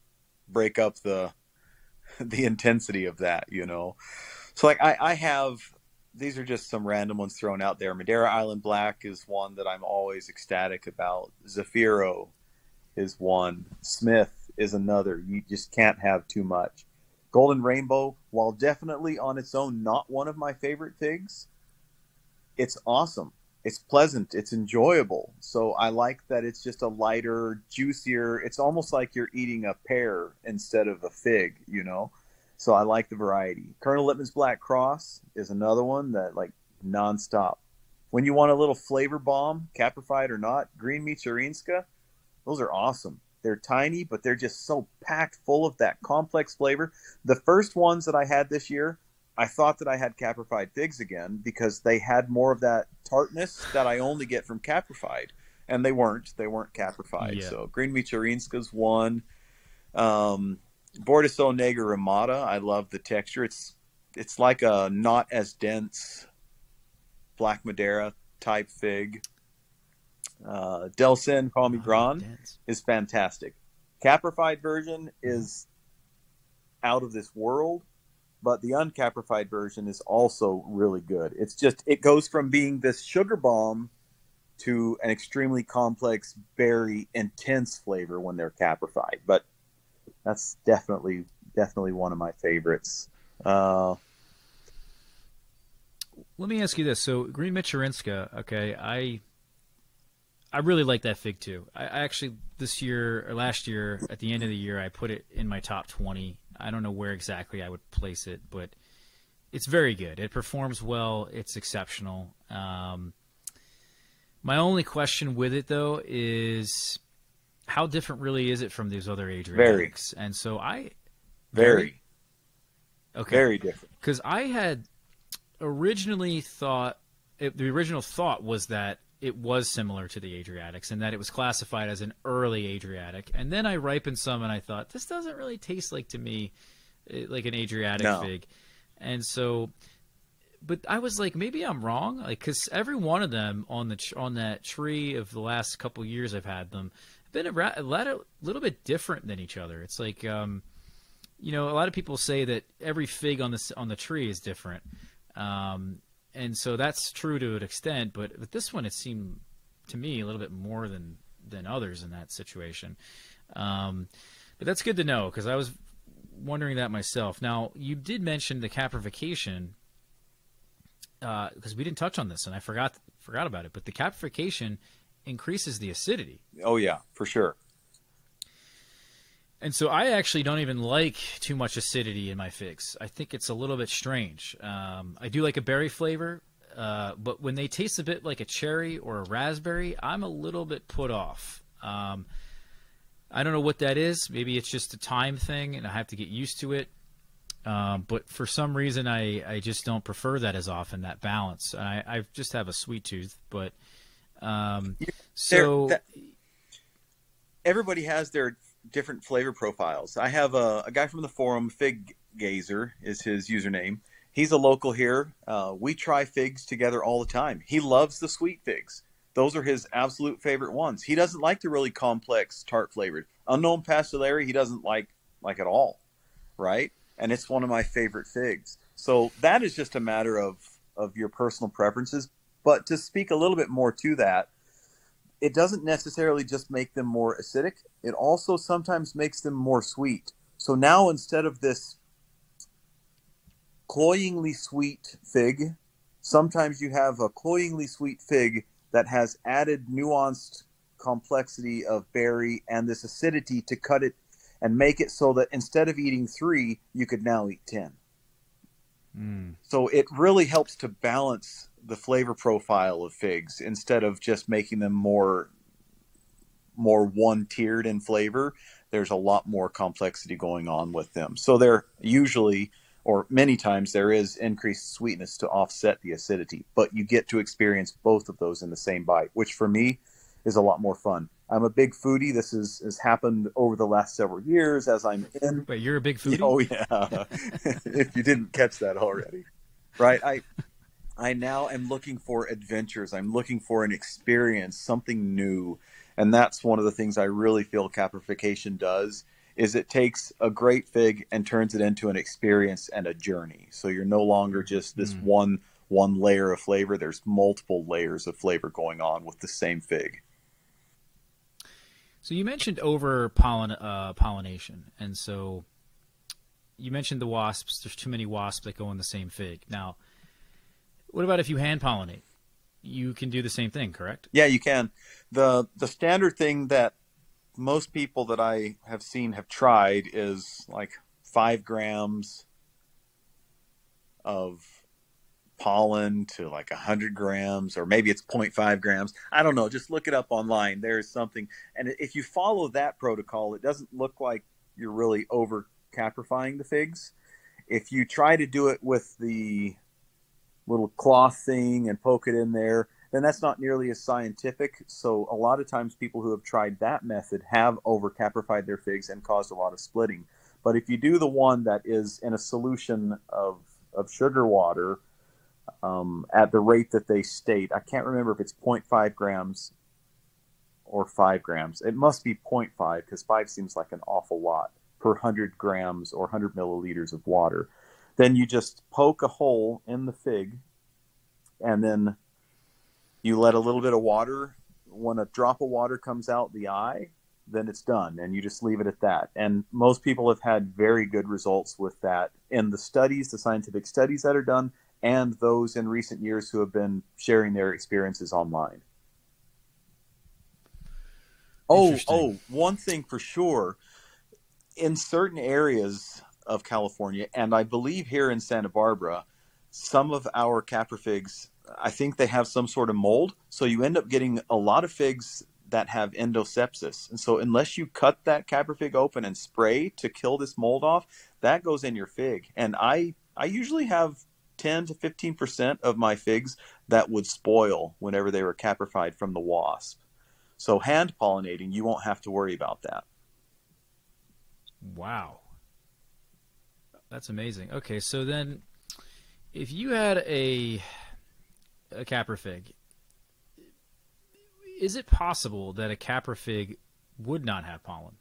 break up the the intensity of that, you know. So like I, I have these are just some random ones thrown out there. Madeira Island Black is one that I'm always ecstatic about. Zafiro is one. Smith is another. You just can't have too much. Golden Rainbow, while definitely on its own not one of my favorite figs, it's awesome. It's pleasant. It's enjoyable. So I like that it's just a lighter, juicier. It's almost like you're eating a pear instead of a fig, you know? So I like the variety. Colonel Lippman's Black Cross is another one that like nonstop. When you want a little flavor bomb, caprified or not, green Michurinska, those are awesome. They're tiny, but they're just so packed full of that complex flavor. The first ones that I had this year, I thought that I had caprified figs again because they had more of that tartness that I only get from caprified, and they weren't. They weren't caprified. Yeah. So green Michurinska's one. Um, Bordissot Negra Rimada. I love the texture. It's it's like a not as dense black Madeira type fig. Uh, Delsin Palmy Grand is fantastic. Caprified version is out of this world, but the uncaprified version is also really good. It's just it goes from being this sugar bomb to an extremely complex, very intense flavor when they're caprified. But that's definitely definitely one of my favorites. Uh, Let me ask you this: so Green Michurinska, okay, I I really like that fig too. I, I, actually this year or last year at the end of the year I put it in my top twenty. I don't know where exactly I would place it, but it's very good. It performs well. It's exceptional. Um, my only question with it though is how different really is it from these other Adriatics? Very. And so I very okay very different because I had originally thought it, the original thought was that it was similar to the Adriatics and that it was classified as an early Adriatic. And then I ripened some and I thought this doesn't really taste like to me eh, like an Adriatic no. fig. And so but I was like maybe I'm wrong like cuz every one of them on the on that tree of the last couple years I've had them have been a, a, a little bit different than each other. It's like um, you know, a lot of people say that every fig on the on the tree is different. Um, and so that's true to an extent, but with this one, it seemed to me a little bit more than than others in that situation. Um, but that's good to know because I was wondering that myself. Now, you did mention the caprification because uh, we didn't touch on this, and I forgot forgot about it. But the caprification increases the acidity. Oh yeah, for sure. And so I actually don't even like too much acidity in my figs. I think it's a little bit strange. Um, I do like a berry flavor, uh, but when they taste a bit like a cherry or a raspberry, I'm a little bit put off. Um, I don't know what that is. Maybe it's just a time thing, and I have to get used to it. Um, but for some reason, I, I just don't prefer that as often. That balance. I, I just have a sweet tooth, but um, so that, everybody has their different flavor profiles. I have a, a, guy from the forum, Fig Gazer is his username. He's a local here. Uh, we try figs together all the time. He loves the sweet figs. Those are his absolute favorite ones. He doesn't like the really complex tart flavored. Unknown pastelaria he doesn't like like at all, right? And it's one of my favorite figs. So that is just a matter of of your personal preferences. But to speak a little bit more to that, it doesn't necessarily just make them more acidic, it also sometimes makes them more sweet. So now instead of this cloyingly sweet fig, sometimes you have a cloyingly sweet fig that has added nuanced complexity of berry and this acidity to cut it and make it so that instead of eating three, you could now eat 10. Mm. So it really helps to balance the flavor profile of figs instead of just making them more more one tiered in flavor. There's a lot more complexity going on with them. So they're usually or many times there is increased sweetness to offset the acidity, but you get to experience both of those in the same bite, which for me is a lot more fun. I'm a big foodie. This is, has happened over the last several years as I'm in. But you're a big foodie? Oh yeah. if you didn't catch that already, right? I I now am looking for adventures. I'm looking for an experience, something new, and that's one of the things I really feel caprification does is it takes a great fig and turns it into an experience and a journey. So you're no longer just this mm. one one layer of flavor. There's multiple layers of flavor going on with the same fig. So you mentioned over pollen uh, pollination, and so you mentioned the wasps. There's too many wasps that go in the same fig. Now, what about if you hand pollinate? You can do the same thing, correct? Yeah, you can. the The standard thing that most people that I have seen have tried is like five grams of pollen to like a 100 grams or maybe it's 0.5 grams i don't know just look it up online there's something and if you follow that protocol it doesn't look like you're really over caprifying the figs if you try to do it with the little cloth thing and poke it in there then that's not nearly as scientific. So a lot of times people who have tried that method have over caprified their figs and caused a lot of splitting. But if you do the one that is in a solution of, of sugar water um, at the rate that they state, I can't remember if it's 0.5 grams or 5 grams. It must be 0.5 because 5 seems like an awful lot per 100 grams or 100 milliliters of water. Then you just poke a hole in the fig and then you let a little bit of water when a drop of water comes out the eye then it's done and you just leave it at that. And most people have had very good results with that in the studies the scientific studies that are done and those in recent years who have been sharing their experiences online. Oh oh one thing for sure. In certain areas of california and i believe here in santa barbara some of our caprifigs I think they have some sort of mold. So you end up getting a lot of figs that have endosepsis. And so unless you cut that caprifig open and spray to kill this mold off, that goes in your fig. And I I usually have 10 to 15% of my figs that would spoil whenever they were caprified from the wasp. So hand pollinating, you won't have to worry about that. Wow. That's amazing. Okay, so then if you had a a caprifig, is it possible that a caprifig would not have pollen?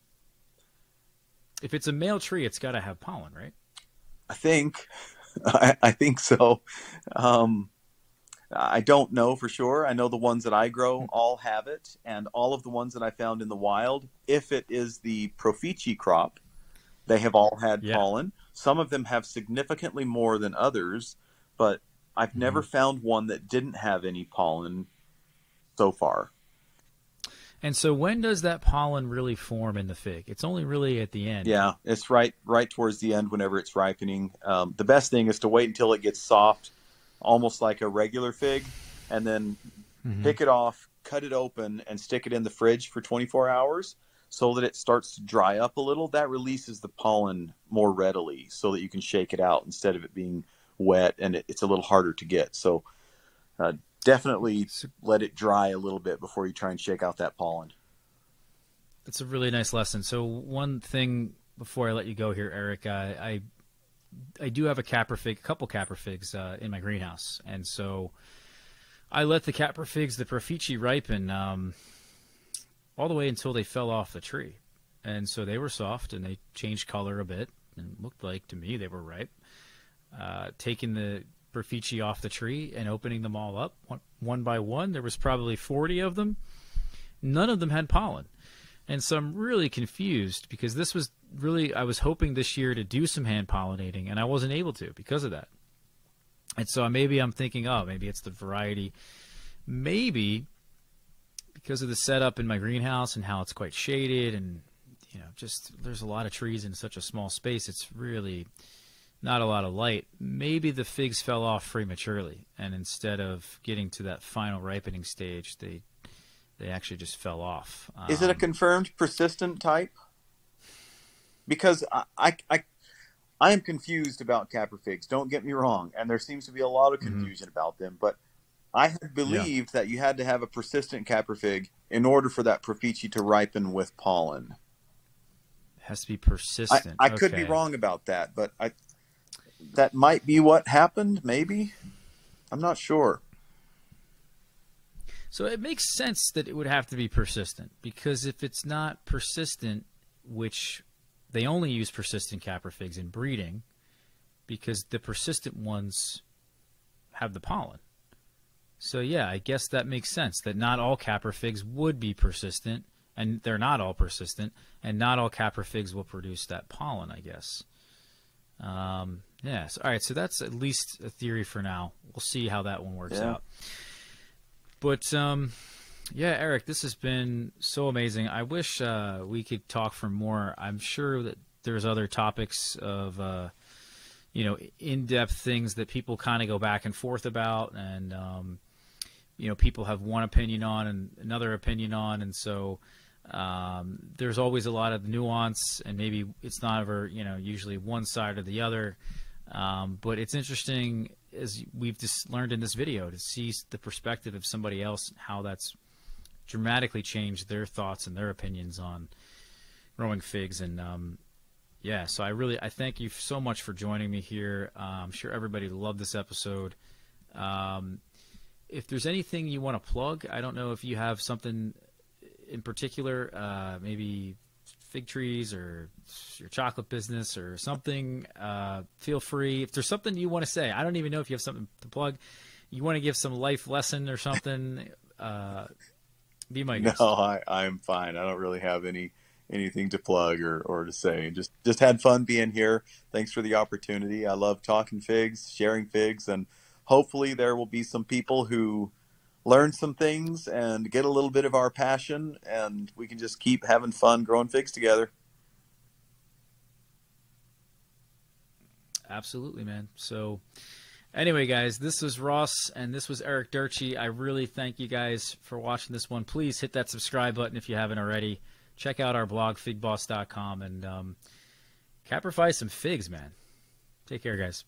If it's a male tree, it's got to have pollen, right? I think, I, I think so. Um, I don't know for sure. I know the ones that I grow hmm. all have it, and all of the ones that I found in the wild, if it is the Profichi crop, they have all had yeah. pollen. Some of them have significantly more than others, but I've mm-hmm. never found one that didn't have any pollen so far. And so when does that pollen really form in the fig? It's only really at the end. Yeah, it's right right towards the end whenever it's ripening. Um, the best thing is to wait until it gets soft, almost like a regular fig, and then mm-hmm. pick it off, cut it open, and stick it in the fridge for 24 hours so that it starts to dry up a little. That releases the pollen more readily so that you can shake it out instead of it being wet and it, it's a little harder to get. So uh, definitely let it dry a little bit before you try and shake out that pollen. That's a really nice lesson. So one thing before I let you go here, Eric, I I, I do have a caprifig, a couple caprifigs uh, in my greenhouse, and so I let the capra figs, the Profichi, ripen um, all the way until they fell off the tree, and so they were soft and they changed color a bit and looked like to me they were ripe uh, taking the Profichi off the tree and opening them all up one, one by one. There was probably 40 of them. None of them had pollen. And so I'm really confused because this was really, I was hoping this year to do some hand pollinating and I wasn't able to because of that. And so maybe I'm thinking, oh, maybe it's the variety. Maybe because of the setup in my greenhouse and how it's quite shaded and you know just there's a lot of trees in such a small space it's really not a lot of light maybe the figs fell off prematurely and instead of getting to that final ripening stage they they actually just fell off um, is it a um, confirmed persistent type because I, I, I I am confused about capra figs. Don't get me wrong, and there seems to be a lot of mm-hmm. confusion mm-hmm. about them. But I had believed yeah. that you had to have a persistent capra fig in order for that Profichi to ripen with pollen. It has to be persistent. I, I okay. could be wrong about that, but I that might be what happened. Maybe I'm not sure. So it makes sense that it would have to be persistent because if it's not persistent, which they only use persistent capra figs in breeding because the persistent ones have the pollen. So yeah, I guess that makes sense that not all capra figs would be persistent, and they're not all persistent, and not all capra figs will produce that pollen. I guess. Um, yes. All right. So that's at least a theory for now. We'll see how that one works yeah. out. But um, yeah, Eric, this has been so amazing. I wish uh, we could talk for more. I'm sure that there's other topics of, uh, you know, in-depth things that people kind of go back and forth about, and um, you know, people have one opinion on and another opinion on, and so um, there's always a lot of nuance, and maybe it's not ever, you know, usually one side or the other. Um, but it's interesting as we've just learned in this video to see the perspective of somebody else, how that's dramatically changed their thoughts and their opinions on growing figs. And um, yeah, so I really I thank you so much for joining me here. Uh, I'm sure everybody loved this episode. Um, if there's anything you want to plug, I don't know if you have something in particular, uh, maybe fig trees or your chocolate business or something. Uh, feel free. If there's something you want to say, I don't even know if you have something to plug. You want to give some life lesson or something. Uh, be my guest. No, I, I'm fine. I don't really have any anything to plug or, or to say. Just just had fun being here. Thanks for the opportunity. I love talking figs, sharing figs, and hopefully there will be some people who learn some things and get a little bit of our passion and we can just keep having fun growing figs together. Absolutely, man. So Anyway, guys, this was Ross and this was Eric Durtschi. I really thank you guys for watching this one. Please hit that subscribe button if you haven't already. Check out our blog, figboss.com, and um, caprify some figs, man. Take care, guys.